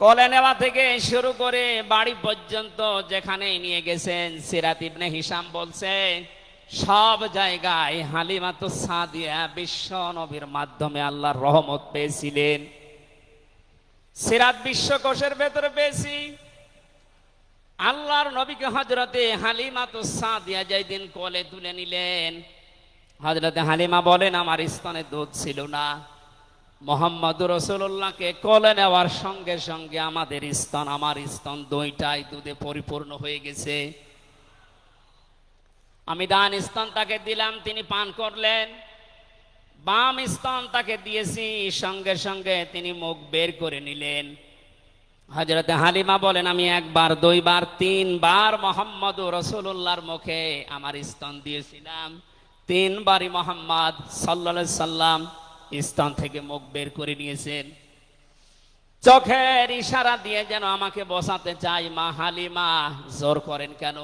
কলে নেওয়া থেকে শুরু করে বাড়ি পর্যন্ত যেখানে নিয়ে গেছেন, সিরাত ইবনে হিসাম বলছে সব জায়গায় হালিমাত সাদিয়া বিশ্ব নবীর মাধ্যমে আল্লাহর রহমত পেয়েছিলেন। সিরাত বিশ্বকোষের ভেতরে পেয়েছি। আল্লাহর নবীকে হজরতে হালিমাত সাদিয়া যেদিন কোলে তুলে নিলেন। হজরতে হালিমা বলেন, আমার স্তনে দুধ ছিল না। মোহাম্মদ রসুল্লাহকে কোলে নেওয়ার সঙ্গে সঙ্গে আমাদের স্তন, আমার স্তন দুইটাই দুধে পরিপূর্ণ হয়ে গেছে। আমি দান স্তন তাকে দিলাম, তিনি পান করলেন। বাম স্তন তাকে দিয়েছি, সঙ্গে সঙ্গে তিনি মুখ বের করে নিলেন। হজরতে হালিমা বলেন, আমি একবার, দুইবার, তিনবার মোহাম্মদ রসুল্লাহর মুখে আমার স্তন দিয়েছিলাম। তিনবারই মোহাম্মদ সাল্লা সাল্লাম স্তন থেকে মুখ বের করে নিয়েছেন। চোখের ইশারা দিয়ে যেন আমাকে বসাতে চাই, মা হালিমা, জোর করেন কেন?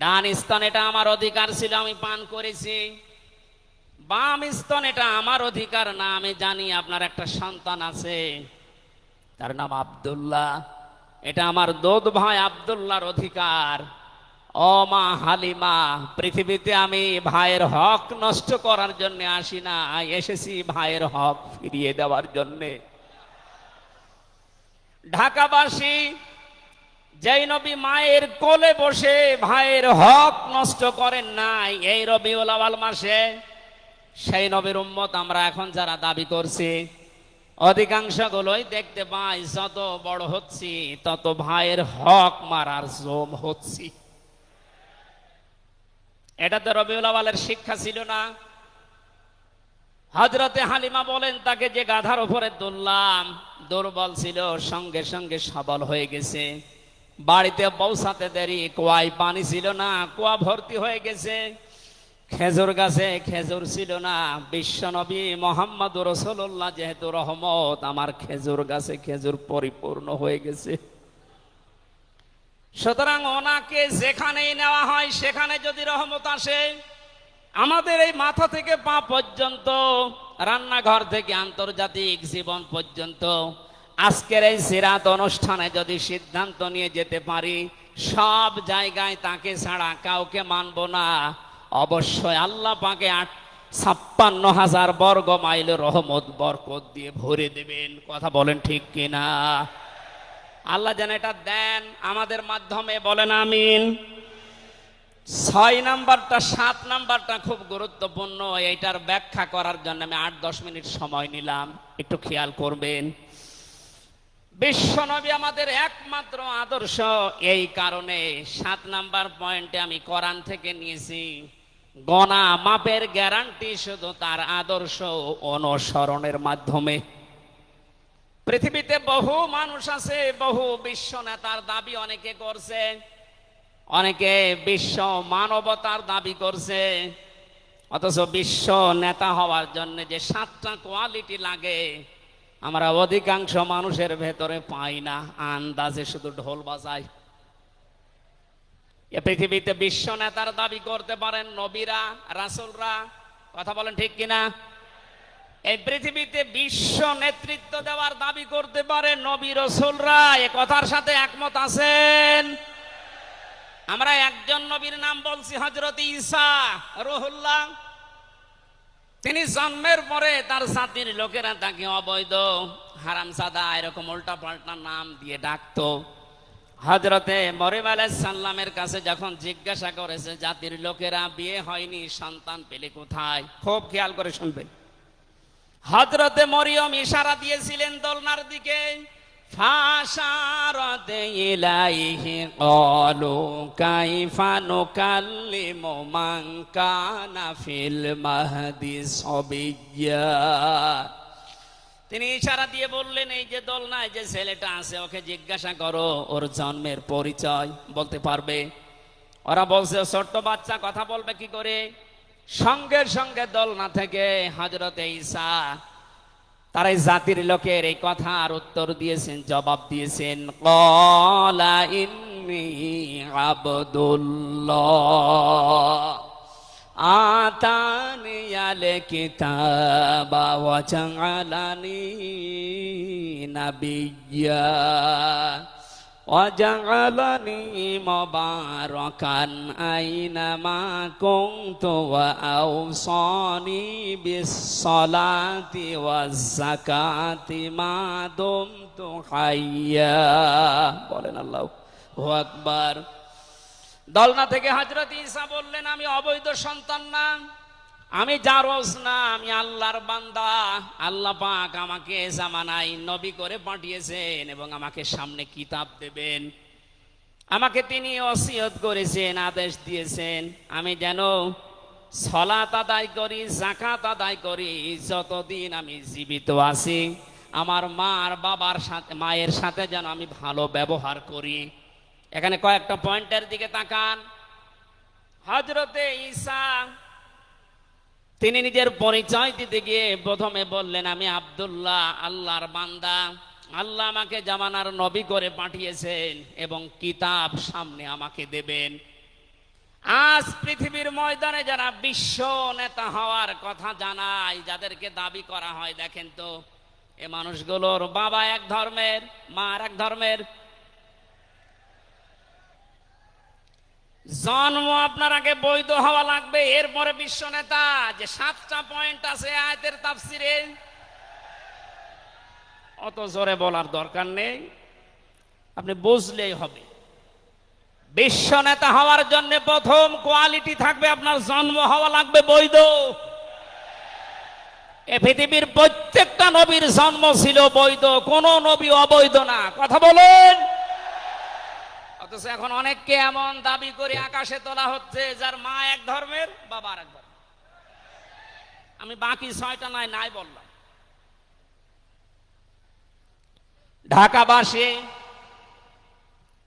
ডান স্তন, এটা আমার অধিকার ছিল, আমি পান করেছি। বাম স্তন, এটা আমার অধিকার না, আমি জানি আপনার একটা সন্তান আছে। তার নাম আবদুল্লাহ। এটা আমার দোদ ভাই আবদুল্লাহর অধিকার। ও মা হালিমা, পৃথিবীতে আমি ভাইয়ের হক নষ্ট করার জন্য আসি না, এসেছি ভাইয়ের হক ফিরিয়ে দেওয়ার জন্যে। ঢাকাবাসী, যেই নবী মায়ের কোলে বসে ভাইয়ের হক নষ্ট করেন নাই, এই আওয়াল মাসে সেই নবীর উম্মত আমরা এখন যারা দাবি করছি অধিকাংশ গুলোই দেখতে পাই যত বড় হচ্ছি, তত ভাইয়ের হক মারার জম হচ্ছি। এটা তো রবিউল আওয়ালের শিক্ষা ছিল না। হজরতে হালিমা বলেন, তাকে যে গাধার উপরে তুললাম, দুর্বল ছিল, সঙ্গে সঙ্গে সবল হয়ে গেছে। বাড়িতে পৌঁছাতে দেরি, কুয়ায় পানি ছিল না, কুয়া ভর্তি হয়ে গেছে। খেজুর গাছে খেজুর ছিল না। বিশ্বনবী মোহাম্মদ রসুল্লাহ যেহেতু রহমত, আমার খেজুর গাছে খেজুর পরিপূর্ণ হয়ে গেছে। সুতরাং ওনাকে যেখানেই নেওয়া হয়, সেখানে যদি রহমত আসে, আমাদের এই মাথা থেকে পা পর্যন্ত, রান্নাঘর থেকে আন্তর্জাতিক জীবন পর্যন্ত, আজকের এই সিরাত অনুষ্ঠানে যদি সিদ্ধান্ত নিয়ে যেতে পারি, সব জায়গায় তাকে ছাড়া কাউকে মানব না। অবশ্যই আল্লাহ পাকে আট ছাপ্পান্ন হাজার বর্গ মাইল রহমত, বরকত দিয়ে ভরে দেবেন। কথা বলেন ঠিক কিনা? আল্লাহ যেন এটা দেন আমাদের মাধ্যমে, বলেন আমিন। ছয় নাম্বারটা, সাত নাম্বারটা খুব গুরুত্বপূর্ণ, এইটার ব্যাখ্যা করার জন্য আমি আট দশ মিনিট সময় নিলাম। একটু খেয়াল করবেন। বিশ্বনবী আমাদের একমাত্র আদর্শ, এই কারণে সাত নাম্বার পয়েন্টে আমি কোরআন থেকে নিয়েছি। গণা মাপের গ্যারান্টি শুধু তার আদর্শ অনুসরণের মাধ্যমে। পৃথিবীতে বহু মানুষ আছে, বহু বিশ্ব নেতার দাবি অনেকে করছে, অনেকে বিশ্ব মানবতার দাবি করছে, অথচ বিশ্ব নেতা হওয়ার জন্য যে সাতটা কোয়ালিটি লাগে, আমরা অধিকাংশ মানুষের ভেতরে পাই না, আন্দাজে শুধু ঢোল বাজাই এ পৃথিবীতে বিশ্ব নেতার দাবি করতে পারেন নবীরা, রাসুলরা। কথা বলেন ঠিক কিনা? এই পৃথিবীতে বিশ্ব নেতৃত্ব দেওয়ার দাবি করতে পারে নবী, রসুলরা। এ কথার সাথে একমত আছেন? আমরা একজন নবীর নাম বলছি হজরত ইসা রহুল্লাহ। তিনি জন্মের পরে তার জাতির লোকেরা তাকে অবৈধ হারাম হারামসাদা এরকম উল্টা পাল্টা নাম দিয়ে ডাকতো। হজরতে মরিম সাল্লামের কাছে যখন জিজ্ঞাসা করেছে জাতির লোকেরা বিয়ে হয়নি সন্তান পেলে কোথায় খুব খেয়াল করে শুনবেন হজরতে মরিয়ম ইশারা দিয়েছিলেন দোলনার দিকে فأشارت إليه قالوا كيف نكلم من كان في المهد صبيا তিনি ইশারা দিয়ে বললেন, এই যে দোলনায় যে ছেলেটা আছে, ওকে জিজ্ঞাসা করো, ওর জন্মের পরিচয় বলতে পারবে? ওরা বলছে, ছোট্ট বাচ্চা, কথা বলবে কি করে? সঙ্গে সঙ্গে দল না থেকে হজরত ঈসা, তারা এই জাতির লোকের এই কথার উত্তর দিয়েছেন, জবাব দিয়েছেন কলা ইন্নি Abdullah. Atani ala kitab wa ja'alani nabiyya wa ja'alani mubarakan aina ma kuntu wa awsani bis salati wa zakati ma dumtu hayya. Allah, akbar. দলনা থেকে হজরত ঈসা বললেন, আমি অবৈধ সন্তান না, আমি জারজ না, আমি আল্লাহর বান্দা। আল্লাহ পাক আমাকে জামানাই নবী করে পাঠিয়েছেন এবং আমাকে সামনে কিতাব দেবেন। আমাকে তিনি অসিয়ত করেছেন, আদেশ দিয়েছেন। আমি যেন সলাত আদায় করি জাকাত আদায় করি, যতদিন আমি জীবিত আছি। আমার মা আর বাবার সাথে, মায়ের সাথে যেন আমি ভালো ব্যবহার করি। এখানে কয়েকটা পয়েন্টের দিকে তাকান। হজরতে ঈসা, তিনি নিজের পরিচয় দিতে গিয়ে প্রথমে বললেন, আমি আবদুল্লাহ, আল্লাহর বান্দা। আল্লাহ আমাকে জামানার নবী করে পাঠিয়েছেন এবং কিতাব সামনে আমাকে দেবেন। আজ পৃথিবীর ময়দানে যারা বিশ্ব নেতা হওয়ার কথা জানায়, যাদেরকে দাবি করা হয়, দেখেন তো, এ মানুষগুলোর বাবা এক ধর্মের, মা আর এক ধর্মের জন্ম আপনার আগে বৈধ হওয়া লাগবে। এরপরে বিশ্ব নেতা যে সাতটা পয়েন্ট আছে আয়তের তাফসিরে। অত জোরে বলার দরকার নেই। আপনি বুঝলেই হবে। বিশ্ব নেতা হওয়ার জন্য প্রথম কোয়ালিটি থাকবে আপনার জন্ম হওয়া লাগবে বৈধ। এ পৃথিবীর প্রত্যেকটা নবীর জন্ম ছিল বৈধ, কোন নবী অবৈধ না। কথা বলেন। অথচ এখন অনেককে এমন দাবি করে আকাশে তোলা হচ্ছে, যার মা এক ধর্মের, বাবা আর এক আমি বাকি ছয়টা নাই নাই বললাম। ঢাকাবাসী,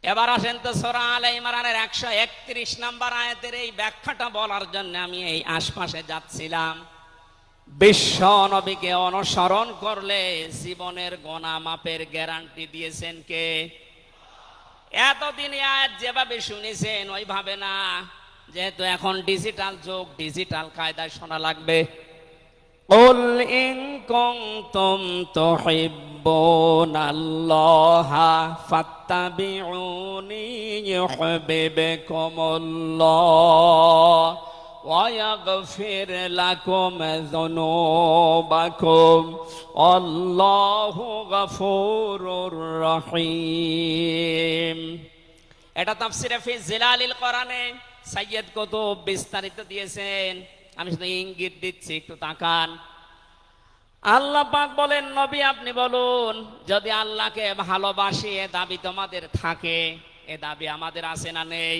এবার আসেন তো সোরা আলে ইমরানের একশো একত্রিশ নাম্বার আয়াতের এই ব্যাখ্যাটা বলার জন্য আমি এই আশপাশে যাচ্ছিলাম। বিশ্ব নবীকে অনুসরণ করলে জীবনের গোনা মাপের গ্যারান্টি দিয়েছেন কে? এতদিন আয়াত যেভাবে শুনেছেন ওইভাবে না যেহেতু এখন ডিজিটাল যুগ ডিজিটাল কায়দায় শোনা লাগবে قل إن كنتم تحبون الله فاتبعوني يحببكم الله ويغفر لكم ذنوبكم والله غفور رحيم এটা তাফসিরে ফি জিলালিল কোরআনে সাইয়্যেদ কুতুব বিস্তারিত দিয়েছেন আমি শুধু ইঙ্গিত দিচ্ছি একটু তাকান আল্লাহ পাক বলেন নবী আপনি বলুন যদি আল্লাহকে ভালোবাসি এ দাবি তোমাদের থাকে এ দাবি আমাদের আছে না নেই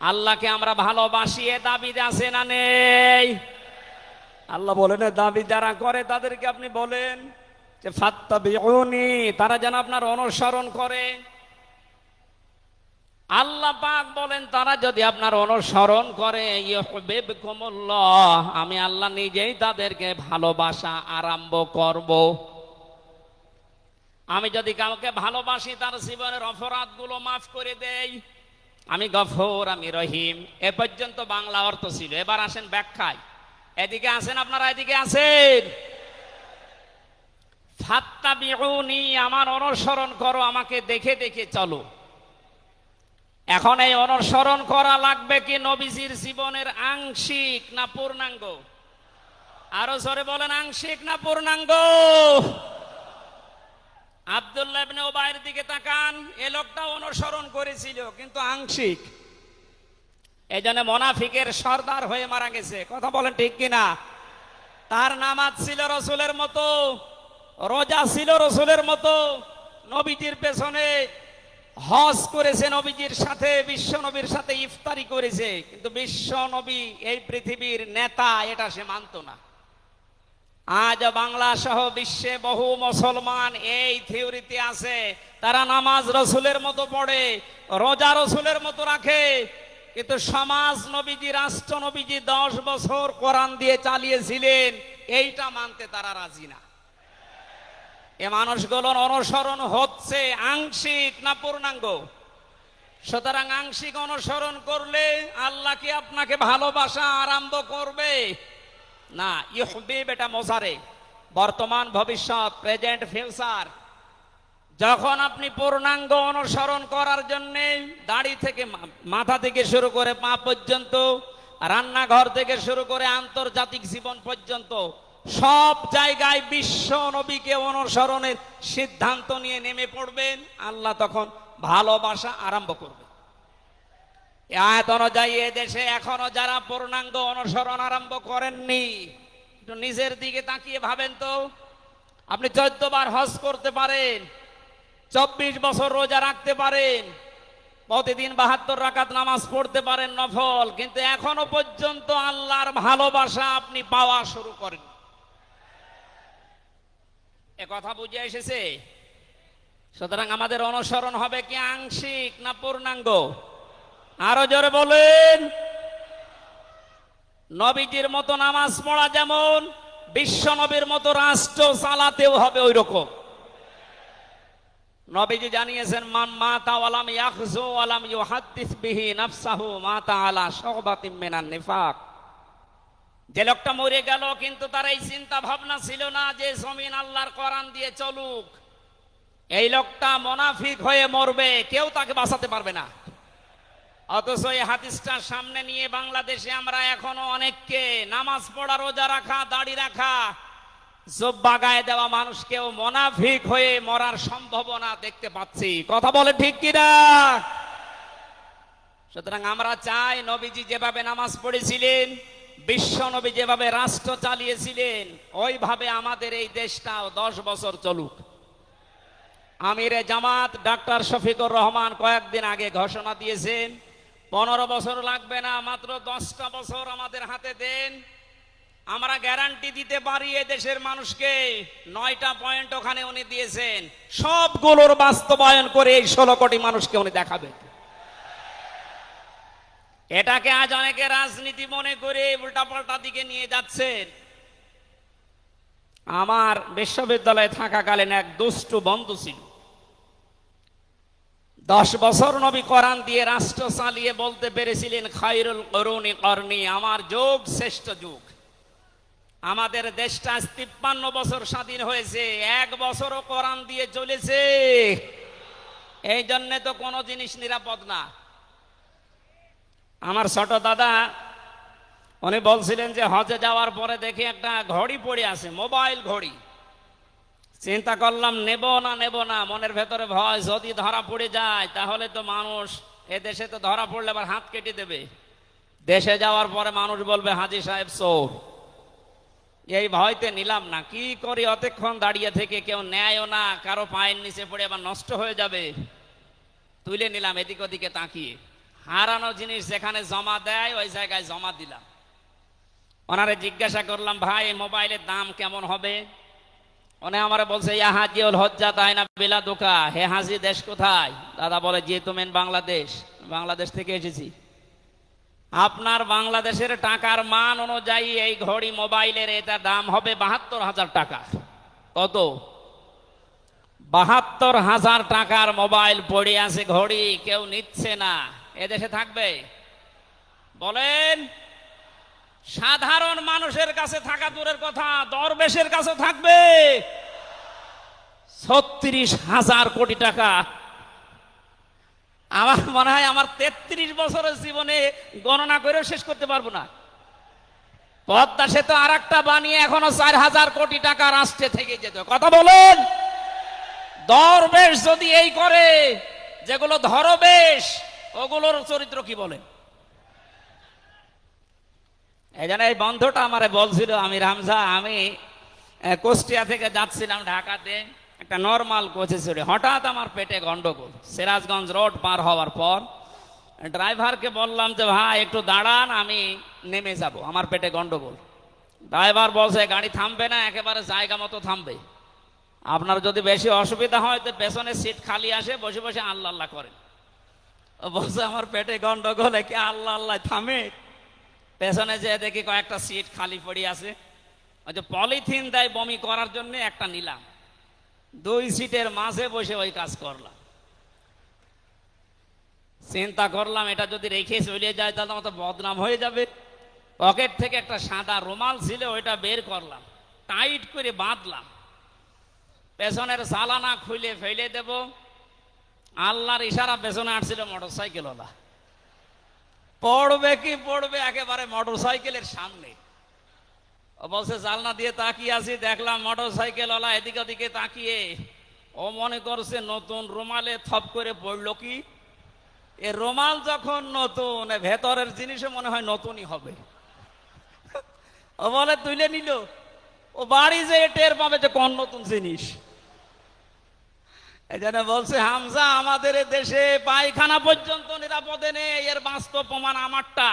আল্লাহকে আমরা ভালোবাসি, এ দাবি আছে না নেই? আল্লাহ বলেন দাবি যারা করে তাদেরকে আপনি বলেন যে ফাত্তা তারা যেন আপনার অনুসরণ করে। আল্লাহ পাক বলেন, তারা যদি আপনার অনুসরণ করে আমি আল্লাহ নিজেই তাদেরকে ভালোবাসা আরম্ভ করব। আমি যদি কাউকে ভালোবাসি, তার জীবনের অপরাধগুলো মাফ করে দেই। আমি গফর, আমি রহিম। এ পর্যন্ত বাংলা অর্থ ছিল। এবার আসেন ব্যাখ্যায়। এদিকে আসেন আপনারা, এদিকে আসেন। ফাত্তা আমার অনুসরণ করো, আমাকে দেখে দেখে চলো। এখন এই অনুসরণ করা লাগবে কি নবীজির জীবনের আংশিক না পূর্ণাঙ্গ? আরও জোরে বলেন, আংশিক না পূর্ণাঙ্গ? আব্দুল্লাহ ইবনে ওবায়ের দিকে তাকান, এ লোকটা অনুসরণ করেছিল, কিন্তু আংশিক। এই জন্য মোনাফিকের সর্দার হয়ে মারা গেছে। কথা বলেন ঠিক কিনা? তার নামাজ ছিল রসুলের মতো, রোজা ছিল রসুলের মতো, নবীজির পেছনে হজ করেছে নবীজির সাথে, বিশ্ব নবীর সাথে ইফতারি করেছে, কিন্তু বিশ্ব নবী এই পৃথিবীর নেতা, এটা সে মানত না। আজ বাংলা সহ বিশ্বে বহু মুসলমান এই থিওরিতে আছে। তারা নামাজ রসুলের মতো পড়ে, রোজা রসুলের মতো রাখে। কিন্তু সমাজ নবীজি, রাষ্ট্র নবীজি দশ বছর কোরআন দিয়ে চালিয়েছিলেন, এইটা মানতে তারা রাজি না। এ মানুষগুলোর অনুসরণ হচ্ছে আংশিক না পূর্ণাঙ্গ? সুতরাং আংশিক অনুসরণ করলে আল্লাহ কি আপনাকে ভালোবাসা আরম্ভ করবে? না ইহবিব এটা মোজারে। বর্তমান ভবিষ্যৎ প্রেজেন্ট ফিউচার যখন আপনি পূর্ণাঙ্গ অনুসরণ করার জন্য দাড়ি থেকে মাথা থেকে শুরু করে পা পর্যন্ত, রান্নাঘর থেকে শুরু করে আন্তর্জাতিক জীবন পর্যন্ত, সব জায়গায় বিশ্ব নবীকে অনুসরণের সিদ্ধান্ত নিয়ে নেমে পড়বেন, আল্লাহ তখন ভালোবাসা আরম্ভ করবে আয়াত অনুযায়ী দেশে, এখনও যারা পূর্ণাঙ্গ অনুসরণ আরম্ভ করেননি, একটু নিজের দিকে তাকিয়ে ভাবেন তো। আপনি চোদ্দ বার হজ করতে পারেন, চব্বিশ বছর রোজা রাখতে পারেন, প্রতিদিন বাহাত্তর রাকাত নামাজ পড়তে পারেন নফল, কিন্তু এখনও পর্যন্ত আল্লাহর ভালোবাসা আপনি পাওয়া শুরু করেন। এ কথা বুঝে এসেছে? সুতরাং আমাদের অনুসরণ হবে কি আংশিক না পূর্ণাঙ্গ? আরও জোরে বলেন। নবীজির মতো নামাজ পড়া যেমন, বিশ্ব নবীর মতো রাষ্ট্র চালাতেও হবে ওই রকম নবীজি জানিয়েছেন, মান মাতা আলাম ইয়াখজু আলাম ইউহাদ্দিস বিহি নাফসাহু মাতা আলা শুবাতিম মিনান নিফাক। যে লোকটা মরে গেল, কিন্তু তার এই চিন্তা ভাবনা ছিল না যে জমিন আল্লাহর কোরআন দিয়ে চলুক। এই লোকটা মোনাফিক হয়ে মরবে, কেউ তাকে বাঁচাতে পারবে না। অথচ এই হাদিসটা সামনে নিয়ে বাংলাদেশে আমরা এখনও অনেককে নামাজ পড়া, রোজা রাখা, দাড়ি রাখা, জব্বা গায়ে দেওয়া মানুষকেও মোনাফিক হয়ে মরার সম্ভাবনা দেখতে পাচ্ছি। কথা বলে ঠিক কিনা? সুতরাং আমরা চাই নবীজি যেভাবে নামাজ পড়েছিলেন, বিশ্ব নবী যেভাবে রাষ্ট্র চালিয়েছিলেন, ওইভাবে আমাদের এই দেশটাও দশ বছর চলুক। আমিরে জামাত ডাক্তার শফিকুর রহমান কয়েকদিন আগে ঘোষণা দিয়েছেন পনেরো বছর লাগবে না, মাত্র দশটা বছর আমাদের হাতে দেন। আমরা গ্যারান্টি দিতে পারি দেশের মানুষকে। নয়টা পয়েন্ট ওখানে উনি দিয়েছেন। সবগুলোর বাস্তবায়ন করে এই ষোলো কোটি মানুষকে উনি দেখাবেন। এটাকে আজ অনেকে রাজনীতি মনে করে উল্টাপাল্টা দিকে নিয়ে যাচ্ছেন। আমার বিশ্ববিদ্যালয়ে থাকাকালীন এক দুষ্টু বন্ধু ছিল। দশ বছর নবী কোরআন দিয়ে রাষ্ট্র চালিয়ে বলতে পেরেছিলেন খাইরুল করুণী করণী আমার যুগ শ্রেষ্ঠ যুগ। আমাদের দেশটা তিপ্পান্ন বছর স্বাধীন হয়েছে, এক বছরও কোরআন দিয়ে চলেছে। এই জন্যে তো কোনো জিনিস নিরাপদ না। আমার ছোট দাদা, উনি বলছিলেন যে হজে যাওয়ার পরে দেখি একটা ঘড়ি পড়ে আছে, মোবাইল ঘড়ি। চিন্তা করলাম, নেব না নেব না, মনের ভেতরে ভয় যদি ধরা পড়ে যায়, তাহলে তো মানুষ এ দেশে তো ধরা পড়লে আবার হাত কেটে দেবে। দেশে যাওয়ার পরে মানুষ বলবে, হাজি সাহেব, চোর। এই ভয়তে নিলাম না। কি করি অতক্ষণ দাঁড়িয়ে থেকে কেউ নেয়ও না, কারও পায়ের নিচে পড়ে আবার নষ্ট হয়ে যাবে। তুলে নিলাম, এদিক ওদিকে তাকিয়ে। হারানো জিনিস যেখানে জমা দেয়, ওই জায়গায় জমা দিলাম। ওনারে জিজ্ঞাসা করলাম, ভাই, মোবাইলের দাম কেমন হবে? উনি আমার বলছে, ইয়া হাজিউল হজ্জা তাই না বেলা দোকা হে হাজি, দেশ কোথায়? দাদা বলে যে তুমেন বাংলাদেশ বাংলাদেশ থেকে এসেছি। আপনার বাংলাদেশের টাকার মান অনুযায়ী এই ঘড়ি মোবাইলের এটা দাম হবে বাহাত্তর হাজার টাকা। কত? বাহাত্তর হাজার টাকার মোবাইল পড়ে আছে ঘড়ি, কেউ নিচ্ছে না। এদেশে থাকবে? বলেন সাধারণ মানুষের কাছে থাকা দূরের কথা, দরবেশের কাছে থাকবে। ছত্রিশ হাজার কোটি টাকা। আমার মনে হয় আমার তেত্রিশ বছরের জীবনে গণনা করেও শেষ করতে পারব না। পদ্মা সেতু আর একটা বানিয়ে এখনও চার হাজার কোটি টাকা রাষ্ট্রে থেকে যেত। কথা বলেন? দরবেশ যদি এই করে, যেগুলো ধরবেশ, ওগুলোর চরিত্র কি বলেন? এই জন্য এই বন্ধুটা আমারে বলছিল, আমি রামজা, আমি কুষ্টিয়া থেকে যাচ্ছিলাম ঢাকাতে একটা নর্মাল কোচে চড়ে হঠাৎ আমার পেটে গন্ডগোল। সিরাজগঞ্জ রোড পার হওয়ার পর ড্রাইভারকে বললাম যে, ভাই, একটু দাঁড়ান, আমি নেমে যাব। আমার পেটে গন্ডগোল। ড্রাইভার বলছে, গাড়ি থামবে না, একেবারে জায়গা মতো থামবে। আপনার যদি বেশি অসুবিধা হয়, তো পেছনে সিট খালি আসে, বসে বসে আল্লাহ আল্লাহ করেন। বলছে, আমার পেটে গন্ডগোল কি আল্লাহ আল্লাহ থামে। পেছনে যে দেখি কয়েকটা সিট খালি পড়ে আছে। ওই যে পলিথিন দেয় বমি করার জন্য একটা নিলাম। দুই সিটের মাঝে বসে ওই কাজ করলাম। চিন্তা করলাম, এটা যদি রেখে চলে যায় তাহলে আমার বদনাম হয়ে যাবে। পকেট থেকে একটা সাদা রুমাল ছিল, ওইটা বের করলাম। টাইট করে বাঁধলাম। পেছনের সালানা খুলে ফেলে দেব। আল্লাহর ইশারা পেছনে আসছিল মোটর সাইকেলওয়ালা পড়বে কি পড়বে একেবারে মোটর সাইকেলের সামনে। বলছে জালনা দিয়ে তাকিয়ে আছি, দেখলাম মোটর ওলা এদিকে ওদিকে তাকিয়ে। ও মনে করছে নতুন রুমালে থপ করে পড়ল কি? এ রুমাল যখন নতুন ভেতরের জিনিসও মনে হয় নতুনই হবে। ও বলে, তুলে নিল। ও বাড়ি যে টের পাবে যে কোন নতুন জিনিস। জন্য বলছে, হামজা, আমাদের দেশে পায়খানা পর্যন্ত নিরাপদে নেই, এর বাস্তব প্রমাণ আমারটা।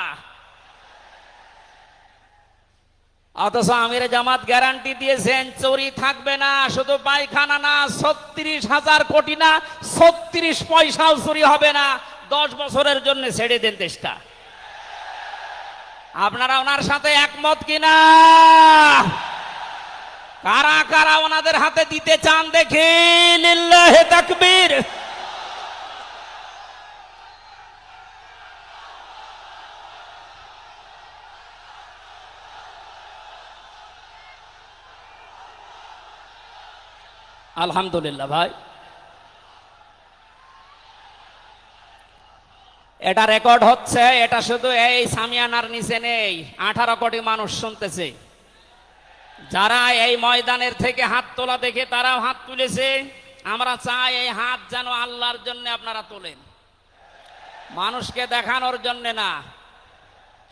অথচ আমির জামাত গ্যারান্টি দিয়েছেন চুরি থাকবে না, শুধু পায়খানা না, ছত্রিশ হাজার কোটি না, ছত্রিশ পয়সাও চুরি হবে না, দশ বছরের জন্য ছেড়ে দেন দেশটা। আপনারা ওনার সাথে একমত কিনা? কারা কারা ওনাদের হাতে দিতে চান দেখি লিল্লাহে তাকবীর। আলহামদুলিল্লাহ ভাই। এটা রেকর্ড হচ্ছে, এটা শুধু এই সামিয়ানার নিচে নেই, আঠারো কোটি মানুষ শুনতেছে। যারা এই ময়দানের থেকে হাত তোলা দেখে তারাও হাত তুলেছে, আমরা চাই এই হাত যেন আল্লাহর জন্য আপনারা তোলেন। মানুষকে দেখানোর জন্য না।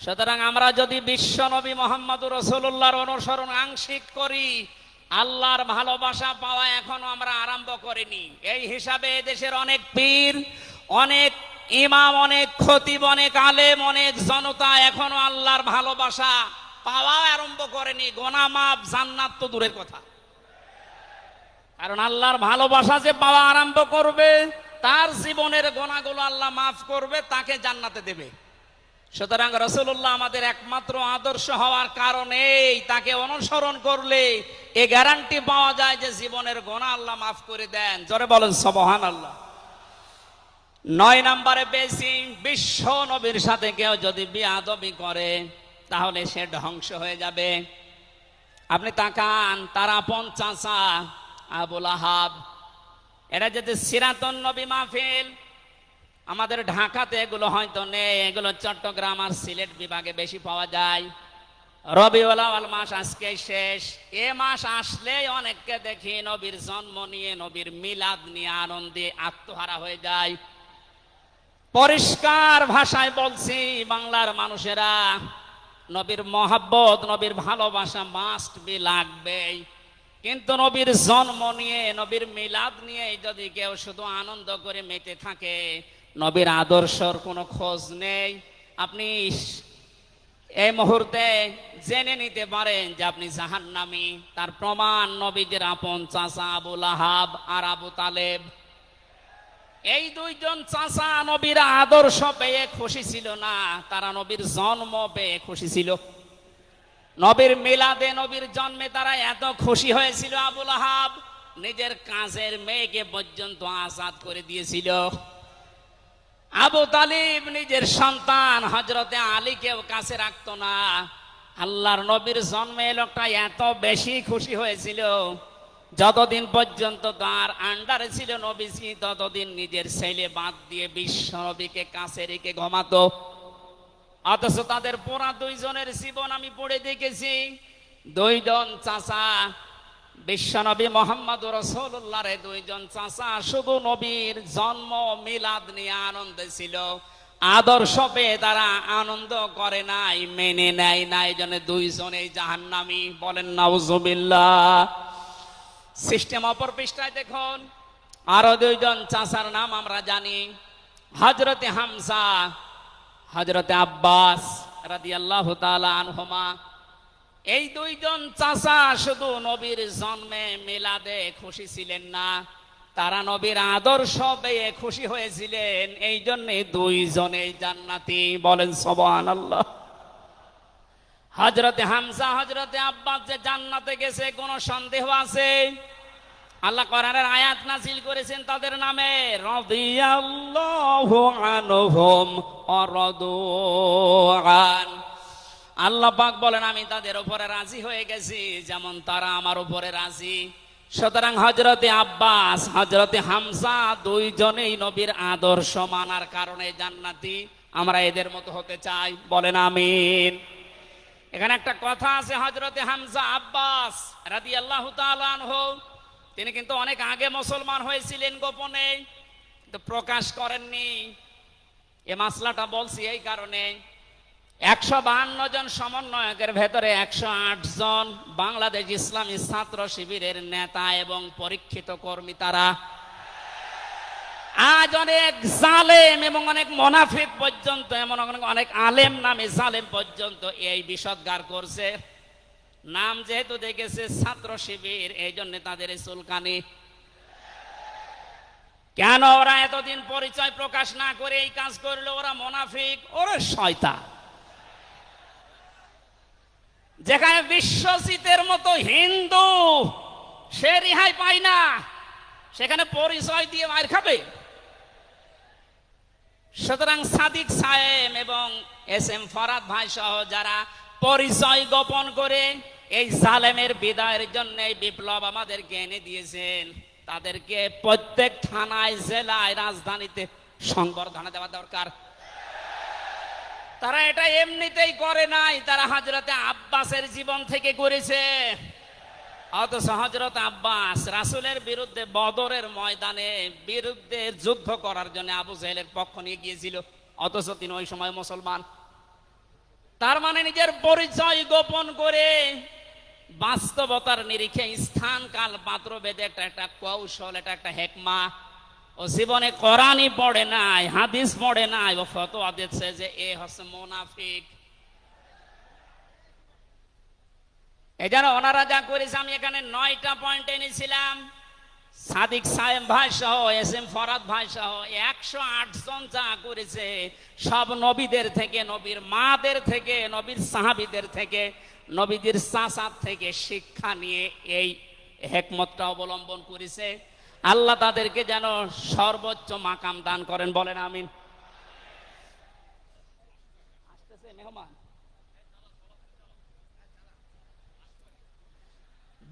সুতরাং আমরা যদি বিশ্ব নবী মোহাম্মদ রসুল্লাহর অনুসরণ আংশিক করি, আল্লাহর ভালোবাসা পাওয়া এখনও আমরা আরম্ভ করিনি। এই হিসাবে দেশের অনেক পীর, অনেক ইমাম, অনেক খতিব, অনেক আলেম, অনেক জনতা এখনও আল্লাহর ভালোবাসা পাওয়া আরম্ভ করেনি, গোনা গোনামাপ জান্নাত তো দূরের কথা। কারণ আল্লাহর ভালোবাসা যে পাওয়া আরম্ভ করবে, তার জীবনের গোনাগুলো আল্লাহ মাফ করবে, তাকে জান্নাতে দেবে। সুতরাং রসুল্লাহ আমাদের একমাত্র আদর্শ হওয়ার কারণেই তাকে অনুসরণ করলে এ গ্যারান্টি পাওয়া যায় যে জীবনের গোনা আল্লাহ মাফ করে দেন। জোরে বলেন সবহান আল্লাহ নয় নম্বরে বেশি, বিশ্ব নবীর সাথে কেউ যদি বিয়াদবি করে তাহলে সে ধ্বংস হয়ে যাবে। আপনি তাকান, তার চাচা আবুল আহাব এটা যদি সিরাতন নবী মাহফিল, আমাদের ঢাকাতে এগুলো হয়তো নেই। এগুলো চট্টগ্রাম আর সিলেট বিভাগে বেশি পাওয়া যায়। রবিউল মাস আজকে শেষ। এ মাস আসলেই অনেককে দেখি নবীর জন্ম নিয়ে, নবীর মিলাদ নিয়ে আনন্দে আত্মহারা হয়ে যায়। পরিষ্কার ভাষায় বলছি, বাংলার মানুষেরা নবীর মহাব্বত, নবীর ভালোবাসা মাস্ট বি লাগবেই। কিন্তু নবীর জন্ম নিয়ে, নবীর মিলাদ নিয়ে যদি কেউ শুধু আনন্দ করে মেতে থাকে, নবীর আদর্শর কোনো খোঁজ নেই। আপনি এই মুহূর্তে জেনে নিতে পারেন যে আপনি জাহান্নামী। তার প্রমাণ নবীদের আপন চাচা আবুল আহাব আর আবু তালেব। এই দুইজন চাচা নবীর আদর্শ পেয়ে খুশি ছিল না, তারা নবীর জন্ম পেয়ে খুশি ছিল। নবীর মিলাদে নবীর জন্মে তারা এত খুশি হয়েছিল আবুল আহাব, নিজের কাজের মেয়েকে পর্যন্ত আজাদ করে দিয়েছিল। আবু তালিব নিজের সন্তান হজরতে আলীকেও কাছে রাখতো না। আল্লাহর নবীর জন্মে লোকটা এত বেশি খুশি হয়েছিল। যতদিন পর্যন্ত তার আন্ডারে ছিল নবীজি ততদিন নিজের ছেলে বাদ দিয়ে বিশ্ব নবীকে কাছে রেখে ঘুমাতো। অথচ তাদের পোড়া দুইজনের জীবন আমি পড়ে দেখেছি। দুইজন চাচা বিশ্বনবী মোহাম্মদ রসুল্লাহর দুইজন চাচা শুধু নবীর জন্ম মিলাদ নিয়ে আনন্দে ছিল। আদর্শ পেয়ে তারা আনন্দ করে নাই, মেনে নেয় নাই জন্য দুইজনেই জাহান্নামি। বলেন, নাউজুবিল্লাহ। সিস্টেম অপর পৃষ্ঠায় দেখুন। আরও দুইজন চাচার নাম আমরা জানি। হজরতে হামসা হজরতে আব্বাস রাদি আল্লাহ আনহমা। এই দুইজন চাচা শুধু নবীর জন্মে মিলাদে খুশি ছিলেন না, তারা নবীর আদর্শ পেয়ে খুশি হয়েছিলেন। এই জন্যে দুইজনে জান্নাতি বলেন সবান আল্লাহ হজরতে হামসা হজরতে আব্বাস যে জান্নাতে গেছে, কোনো সন্দেহ আছে? আল্লাহ কোরআনের আয়াত নাসিল করেছেন তাদের নামে আল্লাহ পাক বলেন, আমি তাদের উপরে রাজি হয়ে গেছি, যেমন তারা আমার উপরে রাজি। সুতরাং হজরতে আব্বাস হজরতে হামসা দুইজনেই নবীর আদর্শ মানার কারণে জান্নাতি, আমরা এদের মতো হতে চাই। বলেন, আমিন। এখানে একটা কথা আছে হজরতে হামজা আব্বাস রাদি আল্লাহ তিনি কিন্তু অনেক আগে মুসলমান হয়েছিলেন গোপনে, কিন্তু প্রকাশ করেননি। এ মাসলাটা বলছি এই কারণে। একশো বাহান্ন জন সমন্বয়কের ভেতরে একশো আট জন বাংলাদেশ ইসলামী ছাত্র শিবিরের নেতা এবং পরীক্ষিত কর্মী তারা আজ অনেক জালেম এবং অনেক মোনাফিক পর্যন্ত এমন অনেক অনেক আলেম নামে জালেম পর্যন্ত এই বিষদগার করছে। নাম যেহেতু দেখেছে ছাত্র শিবির এই জন্য তাদের এই চুলকানি। কেন ওরা এতদিন পরিচয় প্রকাশ না করে এই কাজ করল? ওরা মোনাফিক, ওরা শয়তা যেখানে বিশ্বজিতের মতো হিন্দু, সে রেহাই পায় না। সেখানে পরিচয় দিয়ে মার খাবে। সুতরাং সাদিক সাহেব এবং এস এম ফরাদ ভাই সহ যারা পরিচয় গোপন করে এই জালেমের বিদায়ের জন্য এই বিপ্লব আমাদেরকে এনে দিয়েছেন, তাদেরকে প্রত্যেক থানায়, জেলায়, রাজধানীতে সংবর্ধনা দেওয়া দরকার। তারা এটা এমনিতেই করে নাই, তারা হাজরতে আব্বাসের জীবন থেকে করেছে। আব্বাস রাসুলের বিরুদ্ধে বদরের ময়দানে বিরুদ্ধে যুদ্ধ করার জন্য আবু পক্ষ নিয়ে গিয়েছিল, অথচ তিনি ওই সময় মুসলমান। তার মানে নিজের পরিচয় গোপন করে বাস্তবতার নিরিখে স্থান কাল পাত্র বেদে একটা একটা কৌশল, এটা একটা হেকমা। ও জীবনে কোরআনই পড়ে নাই, হাদিস পড়ে নাই, ও ফতোয়া দিচ্ছে যে এ হচ্ছে মোনাফিক। এই জন্য ওনারা যা করেছে, আমি এখানে নয়টা পয়েন্ট এনেছিলাম। সাদিক সাহেব ভাই সহ, এস এম ফরাদ ভাই সহ, একশো আট জন যা করেছে, সব নবীদের থেকে, নবীর মাদের থেকে, নবীর সাহাবিদের থেকে নবীদের চাষার থেকে শিক্ষা নিয়ে এই হেকমতটা অবলম্বন করেছে। আল্লাহ তাদেরকে যেন সর্বোচ্চ মাকাম দান করেন, বলেন আমিন আসতেছে মেহমান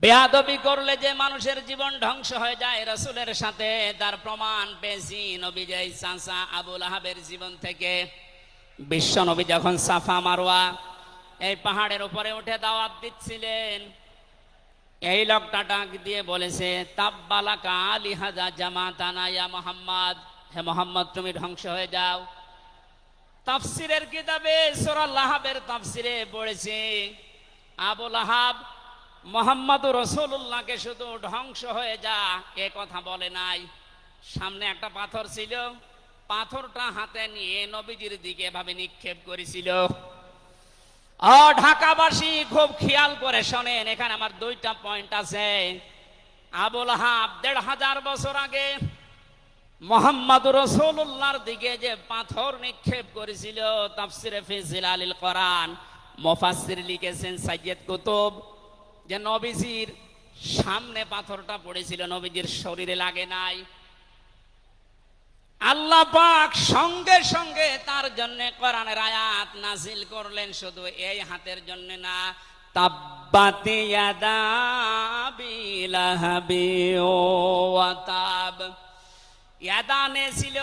বেয়াদবি করলে যে মানুষের জীবন ধ্বংস হয়ে যায়, রসুলের সাথে তার প্রমাণ পেয়েছি নবী যাই চাষা আবুল আহাবের জীবন থেকে। বিশ্ব নবী যখন সাফা মারোয়া, এই পাহাড়ের উপরে উঠে দাওয়াত দিচ্ছিলেন। এই লোকটা ডাক দিয়ে বলেছে, তাব্বালাকা আলী হাজা জামাতানা ইয়া মোহাম্মদ। হে মোহাম্মদ, তুমি ধ্বংস হয়ে যাও। তাফসিরের কিতাবে সোরাল্লাহাবের তাফসিরে পড়েছে আবুল আহাব মোহাম্মদ রসুল্লাহকে শুধু ধ্বংস হয়ে যা, এ কথা বলে নাই। সামনে একটা পাথর ছিল, পাথরটা হাতে নিয়ে নবীজির দিকে এভাবে নিক্ষেপ করেছিল। ঢাকাবাসী খুব খেয়াল করে শোনেন, এখানে আমার দুইটা পয়েন্ট আছে। আবুল হাব, দেড় হাজার বছর আগে মোহাম্মদ রসুল্লাহর দিকে যে পাথর নিক্ষেপ করেছিল, তাফসিরে ফিজিল আলিল কোরআন মোফাসির লিখেছেন সাইয়েদ কুতুব। যে নবীজির সামনে পাথরটা পড়েছিল, নবীজির শরীরে লাগে নাই। আল্লাহ পাক সঙ্গে সঙ্গে তার জন্য কোরআনের আয়াত নাজিল করলেন, শুধু এই হাতের জন্য না। তাব্বাতি ইয়াদা বিলাহাবি ওয়াতাব ইয়াদানে ছিল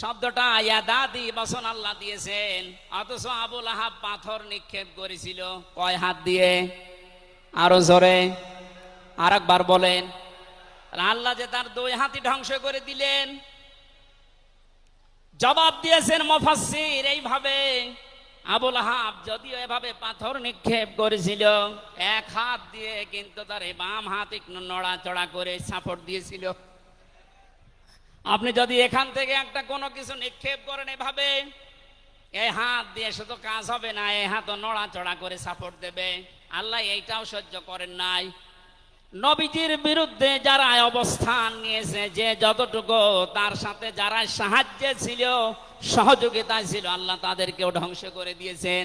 শব্দটা ইয়াদা দি বসন আল্লাহ দিয়েছেন, অথচ আবুল আহাব পাথর নিক্ষেপ করেছিল। কয় হাত দিয়ে? আরও জোরে আর একবার বলেন, আল্লাহ যে তার দুই হাতি ধ্বংস করে দিলেন। জবাব দিয়েছেন মফাসির এইভাবে আবুল হাব যদিও এভাবে পাথর নিক্ষেপ করেছিল, এক হাত দিয়ে কিন্তু তার বাম হাত একটু নড়াচড়া করে সাপোর্ট দিয়েছিল। আপনি যদি এখান থেকে একটা কোনো কিছু নিক্ষেপ করেন এভাবে এই হাত দিয়ে শুধু কাজ হবে না এই হাতও নড়াচড়া করে সাপোর্ট দেবে। আল্লাহ এইটাও সহ্য করেন নাই। নবীজির বিরুদ্ধে যারা অবস্থান নিয়েছে, যে যতটুকু তার সাথে যারা সাহায্যে ছিল, সহযোগিতায় ছিল, আল্লাহ তাদেরকেও ধ্বংস করে দিয়েছেন।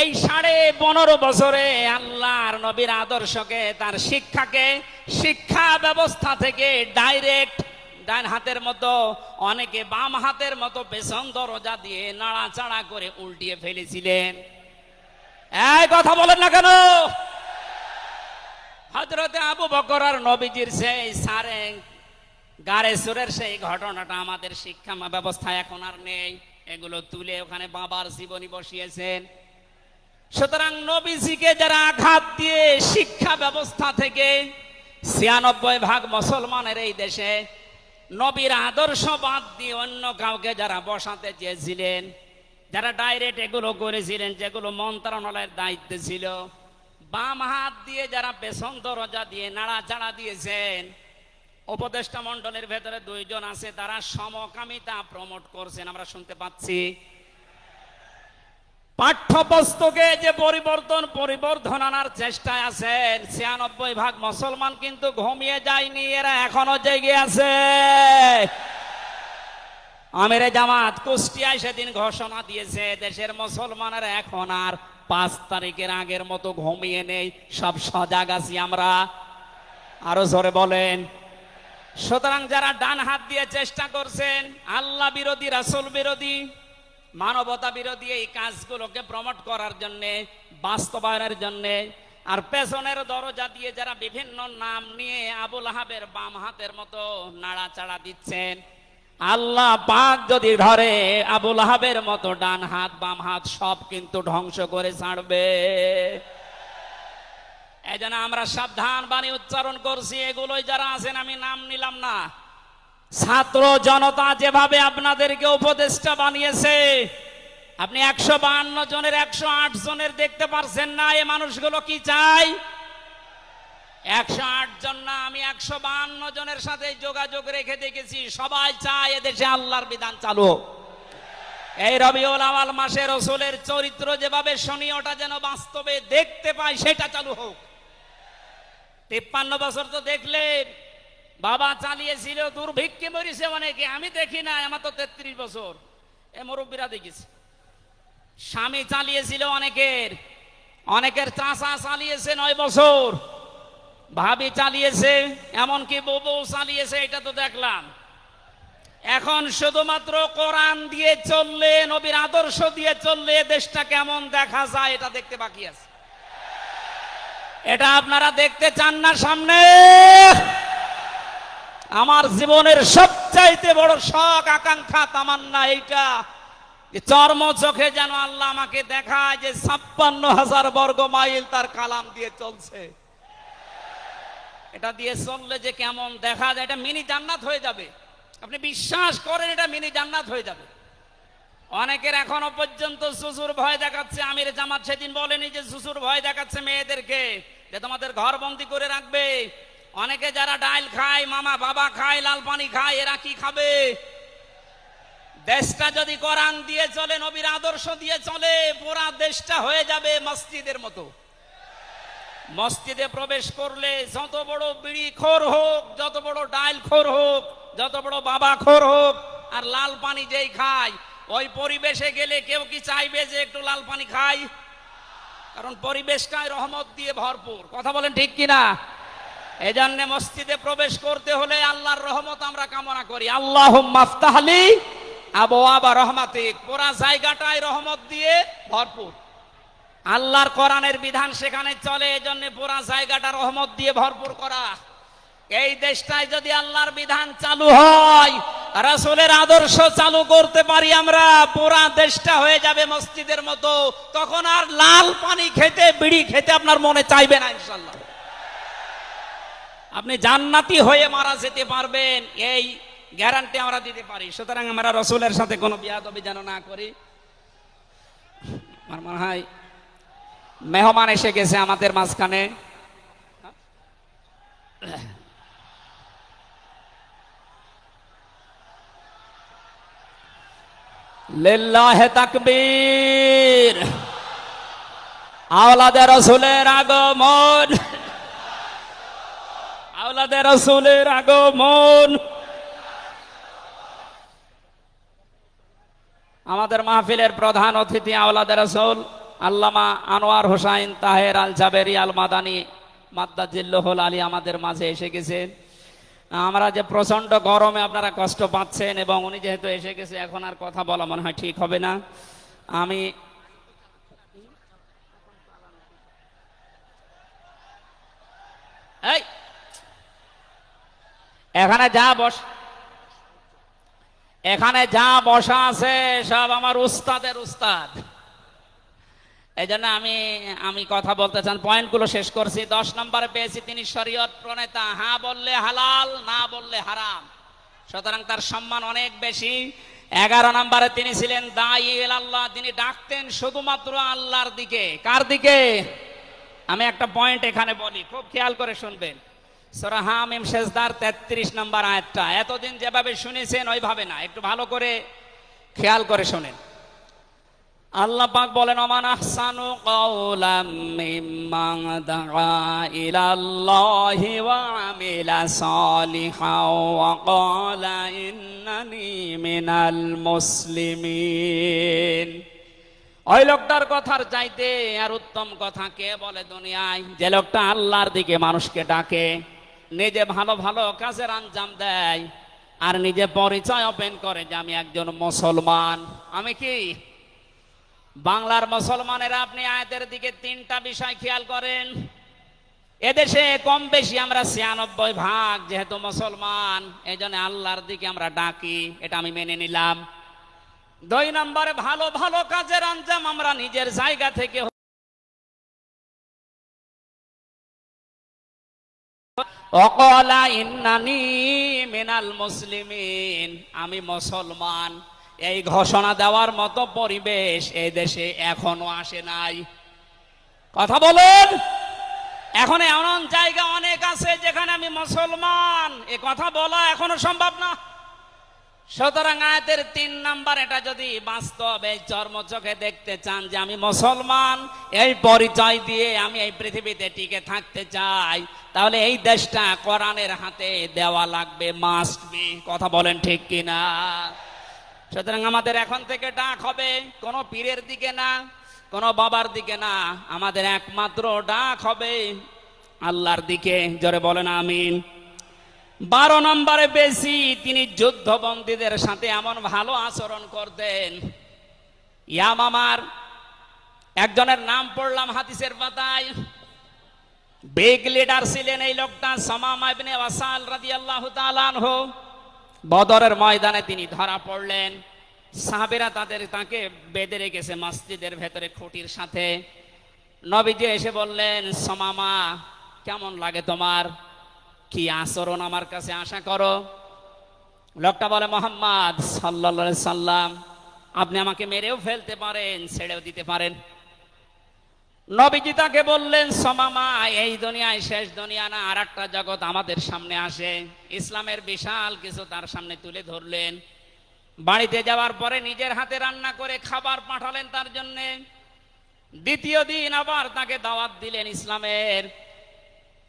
এই সাড়ে পনেরো বছরে আল্লাহর নবীর আদর্শকে, তার শিক্ষাকে, শিক্ষা ব্যবস্থা থেকে ডাইরেক্ট ডান হাতের মতো, অনেকে বাম হাতের মতো পেছন দরজা দিয়ে নাড়াচাড়া করে উল্টিয়ে ফেলেছিলেন। এই কথা বলেন না কেন? হজরতে আবু বকর আর নবীজির সেই সারে গাড়ে সুরের সেই ঘটনাটা আমাদের শিক্ষা ব্যবস্থা এখন আর নেই। এগুলো তুলে ওখানে বাবার জীবনী বসিয়েছেন। সুতরাং নবীজিকে যারা আঘাত দিয়ে শিক্ষা ব্যবস্থা থেকে ছিয়ানব্বই ভাগ মুসলমানের এই দেশে নবীর আদর্শ বাদ দিয়ে অন্য কাউকে যারা বসাতে চেয়েছিলেন যারা ডাইরেক্ট এগুলো করেছিলেন, যেগুলো মন্ত্রণালয়ের দায়িত্বে ছিল, বাম হাত দিয়ে যারা পেছন দরজা দিয়ে নাড়াচাড়া দিয়েছেন, উপদেষ্টা মন্ডলের ভেতরে দুইজন আছে, তারা সমকামিতা প্রমোট করছেন। আমরা শুনতে পাচ্ছি। পাঠ্যপুস্তকে যে পরিবর্তন, পরিবর্ধন আনার চেষ্টায় আছেন, ছিয়ানব্বই ভাগ মুসলমান কিন্তু ঘুমিয়ে যায়নি, এরা এখনও জেগে আছে। আমিরে জামাত কুষ্টিয়ায় সেদিন ঘোষণা দিয়েছে, দেশের মুসলমানের এখন আর পাঁচ তারিখের আগের মতো ঘুমিয়ে নেই, সব সজাগ আছি আমরা। আরও জোরে বলেন। সুতরাং যারা ডান হাত দিয়ে চেষ্টা করছেন, আল্লাহ বিরোধী, রাসুল বিরোধী, মানবতা বিরোধী এই কাজগুলোকে প্রমোট করার জন্য, বাস্তবায়নের জন্য, আর পেছনের দরজা দিয়ে যারা বিভিন্ন নাম নিয়ে আবুল আহাবের বাম হাতের মতো নাড়াচাড়া দিচ্ছেন আল্লাহ পাক যদি ধরে আবুল হাবের মতো ডান হাত, বাম হাত, সব কিন্তু ধ্বংস করে ছাড়বে। এই জন্য আমরা সাবধান বাণী উচ্চারণ করছি, এগুলোই যারা আছেন আমি নাম নিলাম না। ছাত্র জনতা যেভাবে আপনাদেরকে উপদেষ্টা বানিয়েছে, আপনি একশো বাহান্ন জনের, একশো আট জনের দেখতে পারছেন না, এ মানুষগুলো কি চাই একশো আট জন না, আমি একশো বাহান্ন জনের সাথে যোগাযোগ রেখে দেখেছি, সবাই চায় এদেশে আল্লাহর বিধান চালু। এই রবিউল আওয়াল মাসে রসুলের চরিত্র যেভাবে শুনি, ওটা যেন বাস্তবে দেখতে পাই, সেটা চালু হোক। তিপ্পান্ন বছর তো দেখলে, বাবা চালিয়েছিল, দুর্ভিক্ষে মরিছে অনেকে, আমি দেখি না, আমার তো তেত্রিশ বছর। এ মুরব্বীরা দেখেছি। স্বামী চালিয়েছিল অনেকের অনেকের চাষা চালিয়েছে নয় বছর। ভাবি চালিয়েছে, এমনকি বউ চালিয়েছে, এটা তো দেখলাম। এখন শুধুমাত্র কোরআন দিয়ে চললে, নবীর আদর্শ দিয়ে চললে দেশটা কেমন দেখা যায়, এটা দেখতে বাকি আছে। এটা আপনারা দেখতে চান না সামনে? আমার জীবনের সবচাইতে বড় শখ, আকাঙ্ক্ষা, তামান্না এইটা চর্ম চোখে যেন আল্লাহ আমাকে দেখায় যে ছাপ্পান্ন হাজার বর্গ মাইল তার কালাম দিয়ে চলছে। এটা দিয়ে চললে যে কেমন দেখা যায়, এটা মিনি জান্নাত হয়ে যাবে। আপনি বিশ্বাস করেন, এটা মিনি জান্নাত হয়ে যাবে। অনেকের এখনও পর্যন্ত শ্বশুর ভয় দেখাচ্ছে, আমির জামাত সেদিন বলেনি যে শ্বশুর ভয় দেখাচ্ছে মেয়েদেরকে, যে তোমাদের ঘর বন্দি করে রাখবে। অনেকে যারা ডাইল খায়, মামা বাবা খায়, লাল পানি খায়, এরা কি খাবে? দেশটা যদি কোরআন দিয়ে চলে, নবীর আদর্শ দিয়ে চলে, পুরা দেশটা হয়ে যাবে মসজিদের মতো। মসজিদে প্রবেশ করলে যত বড় বিড়ি খোর হোক, যত বড় ডাইল খোর হোক, যত বড় বাবা খোর হোক, আর লাল পানি যেই খায়, ওই পরিবেশে গেলে কেউ কি চাইবে যে একটু লাল পানি খাই? কারণ পরিবেশটাই রহমত দিয়ে ভরপুর। কথা বলেন ঠিক কিনা? এই জন্য মসজিদে প্রবেশ করতে হলে আল্লাহর রহমত আমরা কামনা করি। আল্লাহ মাফতাহালি আবু আবা রহমাতিক। পুরা জায়গাটাই রহমত দিয়ে ভরপুর। আল্লাহর কোরআনের বিধান সেখানে চলে এই জন্য পুরা জায়গাটা রহমত দিয়ে ভরপুর করা। এই দেশটায় যদি আল্লাহর বিধান চালু হয়, রাসূলের আদর্শ চালু করতে পারি আমরা, পুরা দেশটা হয়ে যাবে মসজিদের মতো। তখন আর লাল পানি খেতে, বিড়ি খেতে আপনার মনে চাইবে না, ইনশাল্লাহ। আপনি জান্নাতি হয়ে মারা যেতে পারবেন, এই গ্যারান্টি আমরা দিতে পারি। সুতরাং আমরা রসুলের সাথে কোনো বিয়াদবি যেন না করি। আমার মনে হয় মেহমান এসে গেছে আমাদের মাঝখানে। লিল্লাহে তাকবীর। আওলাদে রসুলের আগমন। আওলাদে রসুলের আগমন। আমাদের মাহফিলের প্রধান অতিথি আওলাদে রসুল। আল্লামা আনোয়ার হোসাইন তাহের আল জাবেরি আল মাদানি মাদ্দাজিল্লহুল আলী আমাদের মাঝে এসে গেছেন আমরা যে প্রচণ্ড গরমে আপনারা কষ্ট পাচ্ছেন এবং উনি যেহেতু এসে গেছে, এখন আর কথা বলা মনে হয় ঠিক হবে না। আমি এই, এখানে যা বস, এখানে যা বসা আছে, সব আমার উস্তাদের উস্তাদ। এই জন্য আমি আমি কথা বলতে চান। পয়েন্টগুলো শেষ করছি। দশ নম্বরে পেয়েছি তিনি শরীয়ত প্রণেতা। হ্যাঁ বললে হালাল, না বললে হারাম। সুতরাং তার সম্মান অনেক বেশি। এগারো নম্বরে তিনি ছিলেন দায়ী আল্লাহ তিনি ডাকতেন শুধুমাত্র আল্লাহর দিকে। কার দিকে? আমি একটা পয়েন্ট এখানে বলি। খুব খেয়াল করে শুনবেন। সোরা হামিম শেষদার তেত্রিশ নম্বর আয়াতটা। এতদিন যেভাবে শুনেছেন, ওইভাবে না। একটু ভালো করে খেয়াল করে শোনেন। আল্লাহ পাক বলেন, ওমান আহসানু কাওলাম মিম্মান দাআ ইলাল্লাহি ওয়া আমিলা সালিহাও ওয়া ক্বালা ইন্নানি মিনাল মুসলিমিন। ওই লোকটার কথার চাইতে আর উত্তম কথা কে বলে দুনিয়ায়? যে লোকটা আল্লাহর দিকে মানুষকে ডাকে, নিজে ভালো ভালো কাজের আঞ্জাম দেয়, আর নিজে পরিচয় ওপেন করে যে আমি একজন মুসলমান। আমি কি বাংলার মুসলমানেরা আপনি আয়াতের দিকে তিনটা বিষয় খেয়াল করেন। এদেশে কম বেশি আমরা ছিয়ানব্বই ভাগ যেহেতু মুসলমান এই জন্য আল্লাহর দিকে আমরা ডাকি, এটা আমি মেনে নিলাম। দুই নম্বরে ভালো ভালো কাজের আঞ্জাম আমরা নিজের জায়গা থেকে অকলা ইন্নানি মিনাল মুসলিমিন, আমি মুসলমান। এই ঘোষণা দেওয়ার মতো পরিবেশ এই দেশে এখনও আসে নাই। কথা বলুন। এখন এমন জায়গা অনেক আছে যেখানে আমি মুসলমান। এ কথা বলা এখনও সম্ভব না। সুতরাং আয়াতের তিন নাম্বার এটা যদি বাস্তব এই চর্ম চোখে দেখতে চান যে আমি মুসলমান, এই পরিচয় দিয়ে আমি এই পৃথিবীতে টিকে থাকতে চাই, তাহলে এই দেশটা কোরআনের হাতে দেওয়া লাগবে মাস্ট বি কথা বলেন ঠিক কিনা? সুতরাং আমাদের এখন থেকে ডাক হবে, কোনো পীরের দিকে না, কোনো বাবার দিকে না, আমাদের একমাত্র ডাক হবে আল্লাহর দিকে, জোরে বলেন আমিন। বারো নম্বরে বেশি তিনি যুদ্ধবন্দীদের সাথে এমন ভালো আচরণ করতেন। ইয়ামামার একজনের নাম পড়লাম হাদিসের পাতায়। বিগ লিডার ছিলেন এই লোকটা, সমামা ইবনে ওয়াসাল রাদিয়াল্লাহু তাআলা আনহু। বদরের ময়দানে তিনি ধরা পড়লেন। সাহাবেরা তাদের, তাকে বেঁধে রেখেছে মসজিদের ভেতরে খুঁটির সাথে। নবীজি এসে বললেন, সমামা, কেমন লাগে তোমার? কি আচরণ আমার কাছে আশা করো? লোকটা বলে, মোহাম্মদ সাল্লা সাল্লাম আপনি আমাকে মেরেও ফেলতে পারেন, ছেড়েও দিতে পারেন। নবীজি তাকে বললেন সমামা এই দুনিয়ায় শেষ দুনিয়া না আর একটা জগৎ আমাদের সামনে আসে। ইসলামের বিশাল কিছু তার সামনে তুলে ধরলেন। বাড়িতে যাওয়ার পরে নিজের হাতে রান্না করে খাবার পাঠালেন তার জন্যে। দ্বিতীয় দিন আবার তাকে দাওয়াত দিলেন ইসলামের।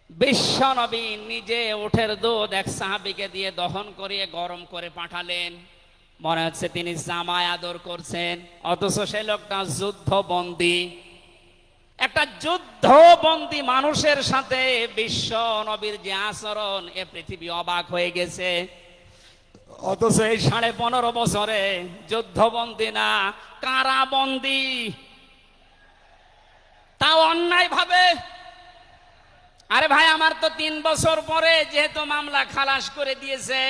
বিশ্ব নবী নিজে উঠের দুধ এক সাহাবিকে দিয়ে দহন করিয়ে গরম করে পাঠালেন। মনে হচ্ছে তিনি জামায় আদর করছেন, অথচ সে লোকটা যুদ্ধবন্দী। একটা যুদ্ধবন্দী মানুষের সাথে বিশ্ব নবীর যে আচরণ, এ পৃথিবী অবাক হয়ে গেছে। অথচ এই সাড়ে পনেরো বছরে যুদ্ধবন্দী না, কারাবন্দী। তাও অন্যায় ভাবে আরে ভাই, আমার তো তিন বছর পরে যেহেতু মামলা খালাস করে দিয়েছে,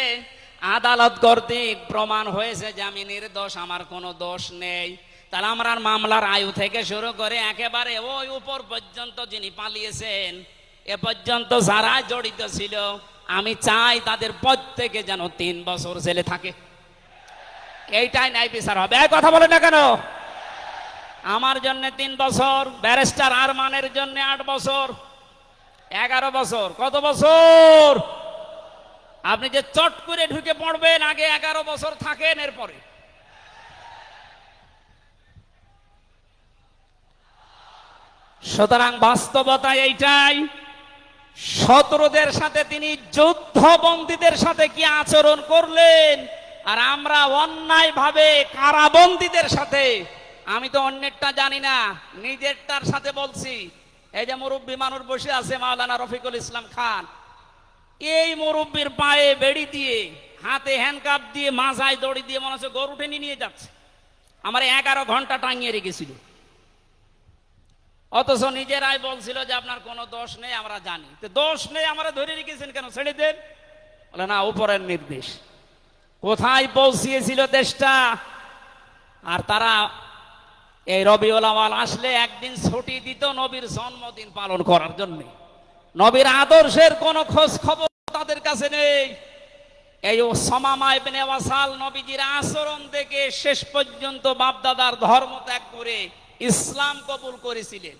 আদালত কর্তৃক প্রমাণ হয়েছে যে আমি নির্দোষ, আমার কোনো দোষ নেই। তাহলে আমার মামলার আয়ু থেকে শুরু করে একেবারে ওই উপর পর্যন্ত যিনি পালিয়েছেন, এ পর্যন্ত যারা জড়িত ছিল, আমি চাই তাদের প্রত্যেকে যেন তিন বছর জেলে থাকে। এইটাই ন্যায় বিচার হবে। কথা বলে না কেন? আমার জন্য তিন বছর, ব্যারিস্টার আরমানের জন্য আট বছর, এগারো বছর, কত বছর? আপনি যে চট করে ঢুকে পড়বেন, আগে এগারো বছর থাকেন এরপরে। সুতরাং বাস্তবতা এইটাই, শত্রুদের সাথে তিনি যুদ্ধবন্দীদের সাথে কি আচরণ করলেন? আর আমরা অন্যায় ভাবে কারাবন্দীদের সাথে, আমি তো অন্যেরটা জানি না, নিজেরটার সাথে বলছি। এই যে মুরব্বী মানুষ বসে আছে, মাওলানা রফিকুল ইসলাম খান, এই মুরব্বীর পায়ে বেড়ি দিয়ে, হাতে হ্যান্ডকাপ দিয়ে, মাজায় দড়ি দিয়ে মনে হচ্ছে গরু টেনে নিয়ে যাচ্ছে। আমার এগারো ঘণ্টা টাঙিয়ে রেখেছিল। অথচ নিজেরাই বলছিল যে আপনার কোনো দোষ নেই, আমরা জানি। তো দোষ নেই, আমরা ধরে রেখেছেন কেন? ছেড়ে বলে, না, উপরের নির্দেশ। কোথায় পৌঁছিয়েছিল দেশটা? আর তারা, এই রবিউল আওয়াল আসলে একদিন ছুটি দিত নবীর জন্মদিন পালন করার জন্য। নবীর আদর্শের কোনো খোঁজ খবর তাদের কাছে নেই। এই ও সমামা ইবনে ওয়াসাল নবীজির আচরণ থেকে শেষ পর্যন্ত বাপদাদার ধর্ম ত্যাগ করে ইসলাম কবুল করেছিলেন।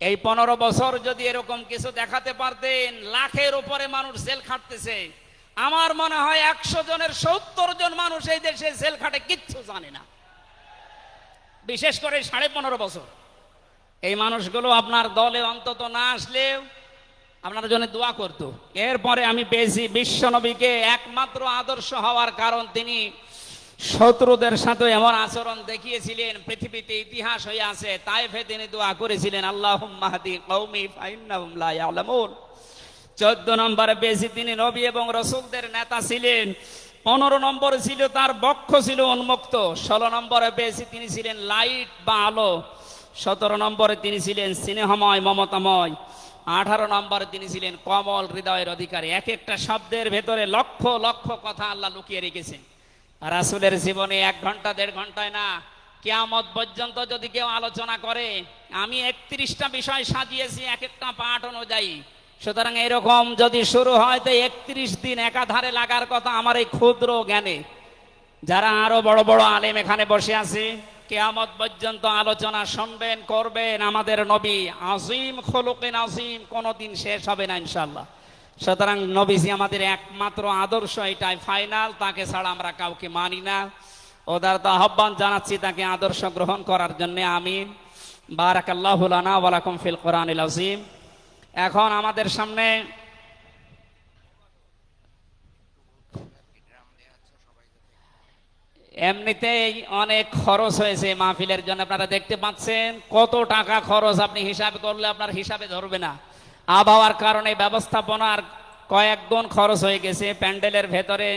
এই পনেরো বছর যদি এরকম কিছু দেখাতে পারতেন, লাখের উপরে মানুষ জেল খাটতেছে। আমার মনে হয় একশো জনের সত্তর জন মানুষ এই দেশে জেল খাটে, কিচ্ছু জানে না। বিশেষ করে সাড়ে পনেরো বছর। এই মানুষগুলো আপনার দলে অন্তত না আসলেও আপনার জন্য দোয়া করতো। এরপরে আমি পেয়েছি বিশ্বনবীকে একমাত্র আদর্শ হওয়ার কারণ তিনি শত্রুদের সাথে এমন আচরণ দেখিয়েছিলেন, পৃথিবীতে ইতিহাস হয়ে আছে তাই তাইফে তিনি দোয়া করেছিলেন আল্লাহ মাহাদি চোদ্দ নম্বরে বেশি তিনি নবী এবং রসুলদের নেতা ছিলেন, পনেরো নম্বরে ছিল তার বক্ষ ছিল উন্মুক্ত, ষোলো নম্বরে বেশি তিনি ছিলেন লাইট বা আলো, সতেরো নম্বরে তিনি ছিলেন স্নেহময়, মমতাময়, আঠারো নম্বরে তিনি ছিলেন কমল, হৃদয়ের অধিকারী। এক একটা শব্দের ভেতরে লক্ষ লক্ষ কথা আল্লাহ লুকিয়ে রেখেছেন। রাসুলের জীবনে এক ঘণ্টা, দেড় ঘন্টায় না, কেয়ামত পর্যন্ত যদি কেউ আলোচনা করে, আমি একত্রিশটা বিষয় সাজিয়েছি এক একটা পাঠ অনুযায়ী। সুতরাং এরকম যদি শুরু হয়, তো একত্রিশ দিন একাধারে লাগার কথা আমার এই ক্ষুদ্র জ্ঞানে। যারা আরও বড় বড় আলেম এখানে বসে আছে, কেয়ামত পর্যন্ত আলোচনা শুনবেন, করবেন আমাদের নবী। আজিম খলুকিন আজিম, কোনোদিন শেষ হবে না ইনশাল্লাহ সুতরাং নবীজি আমাদের একমাত্র আদর্শ, এটাই ফাইনাল তাকে ছাড়া আমরা কাউকে মানি না। ওদার তো আহ্বান জানাচ্ছি তাকে আদর্শ গ্রহণ করার জন্য, আমিন। বারাকাল্লাহ লানা ওয়ালাকুম ফিল কোরআনিল আজিম এখন আমাদের সামনে এমনিতেই অনেক খরচ হয়েছে মাহফিলের জন্য, আপনারা দেখতে পাচ্ছেন কত টাকা খরচ আপনি হিসাব করলে আপনার হিসাবে ধরবে না। আবহাওয়ার কারণে ব্যবস্থাপনার কয়েক গুণ খরচ হয়ে গেছে, প্যান্ডেলের ভেতরে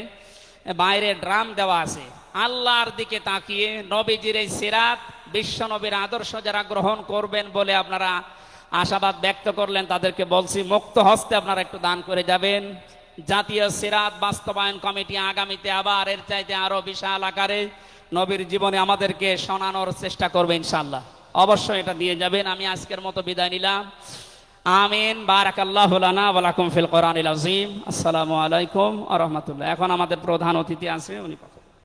বাইরে ড্রাম দেওয়া আছে। আল্লাহর দিকে তাকিয়ে নবীজির এই সিরাত বিশ্ব নবীর আদর্শ যারা গ্রহণ করবেন বলে আপনারা আশাবাদ ব্যক্ত করলেন, তাদেরকে বলছি, মুক্ত হস্তে আপনারা একটু দান করে যাবেন। জাতীয় সিরাত বাস্তবায়ন কমিটি আগামীতে আবার এর চাইতে আরও বিশাল আকারে নবীর জীবনে আমাদেরকে শোনানোর চেষ্টা করবে ইনশাল্লাহ অবশ্যই এটা দিয়ে যাবেন। আমি আজকের মতো বিদায় নিলাম। আমিন বারাকাল্লাহ লানা ওয়ালাকুম ফিল কোরআনিল আজিম আসসালামু আলাইকুম আ রহমতুল্লাহ এখন আমাদের প্রধান অতিথি আছে উনি কথা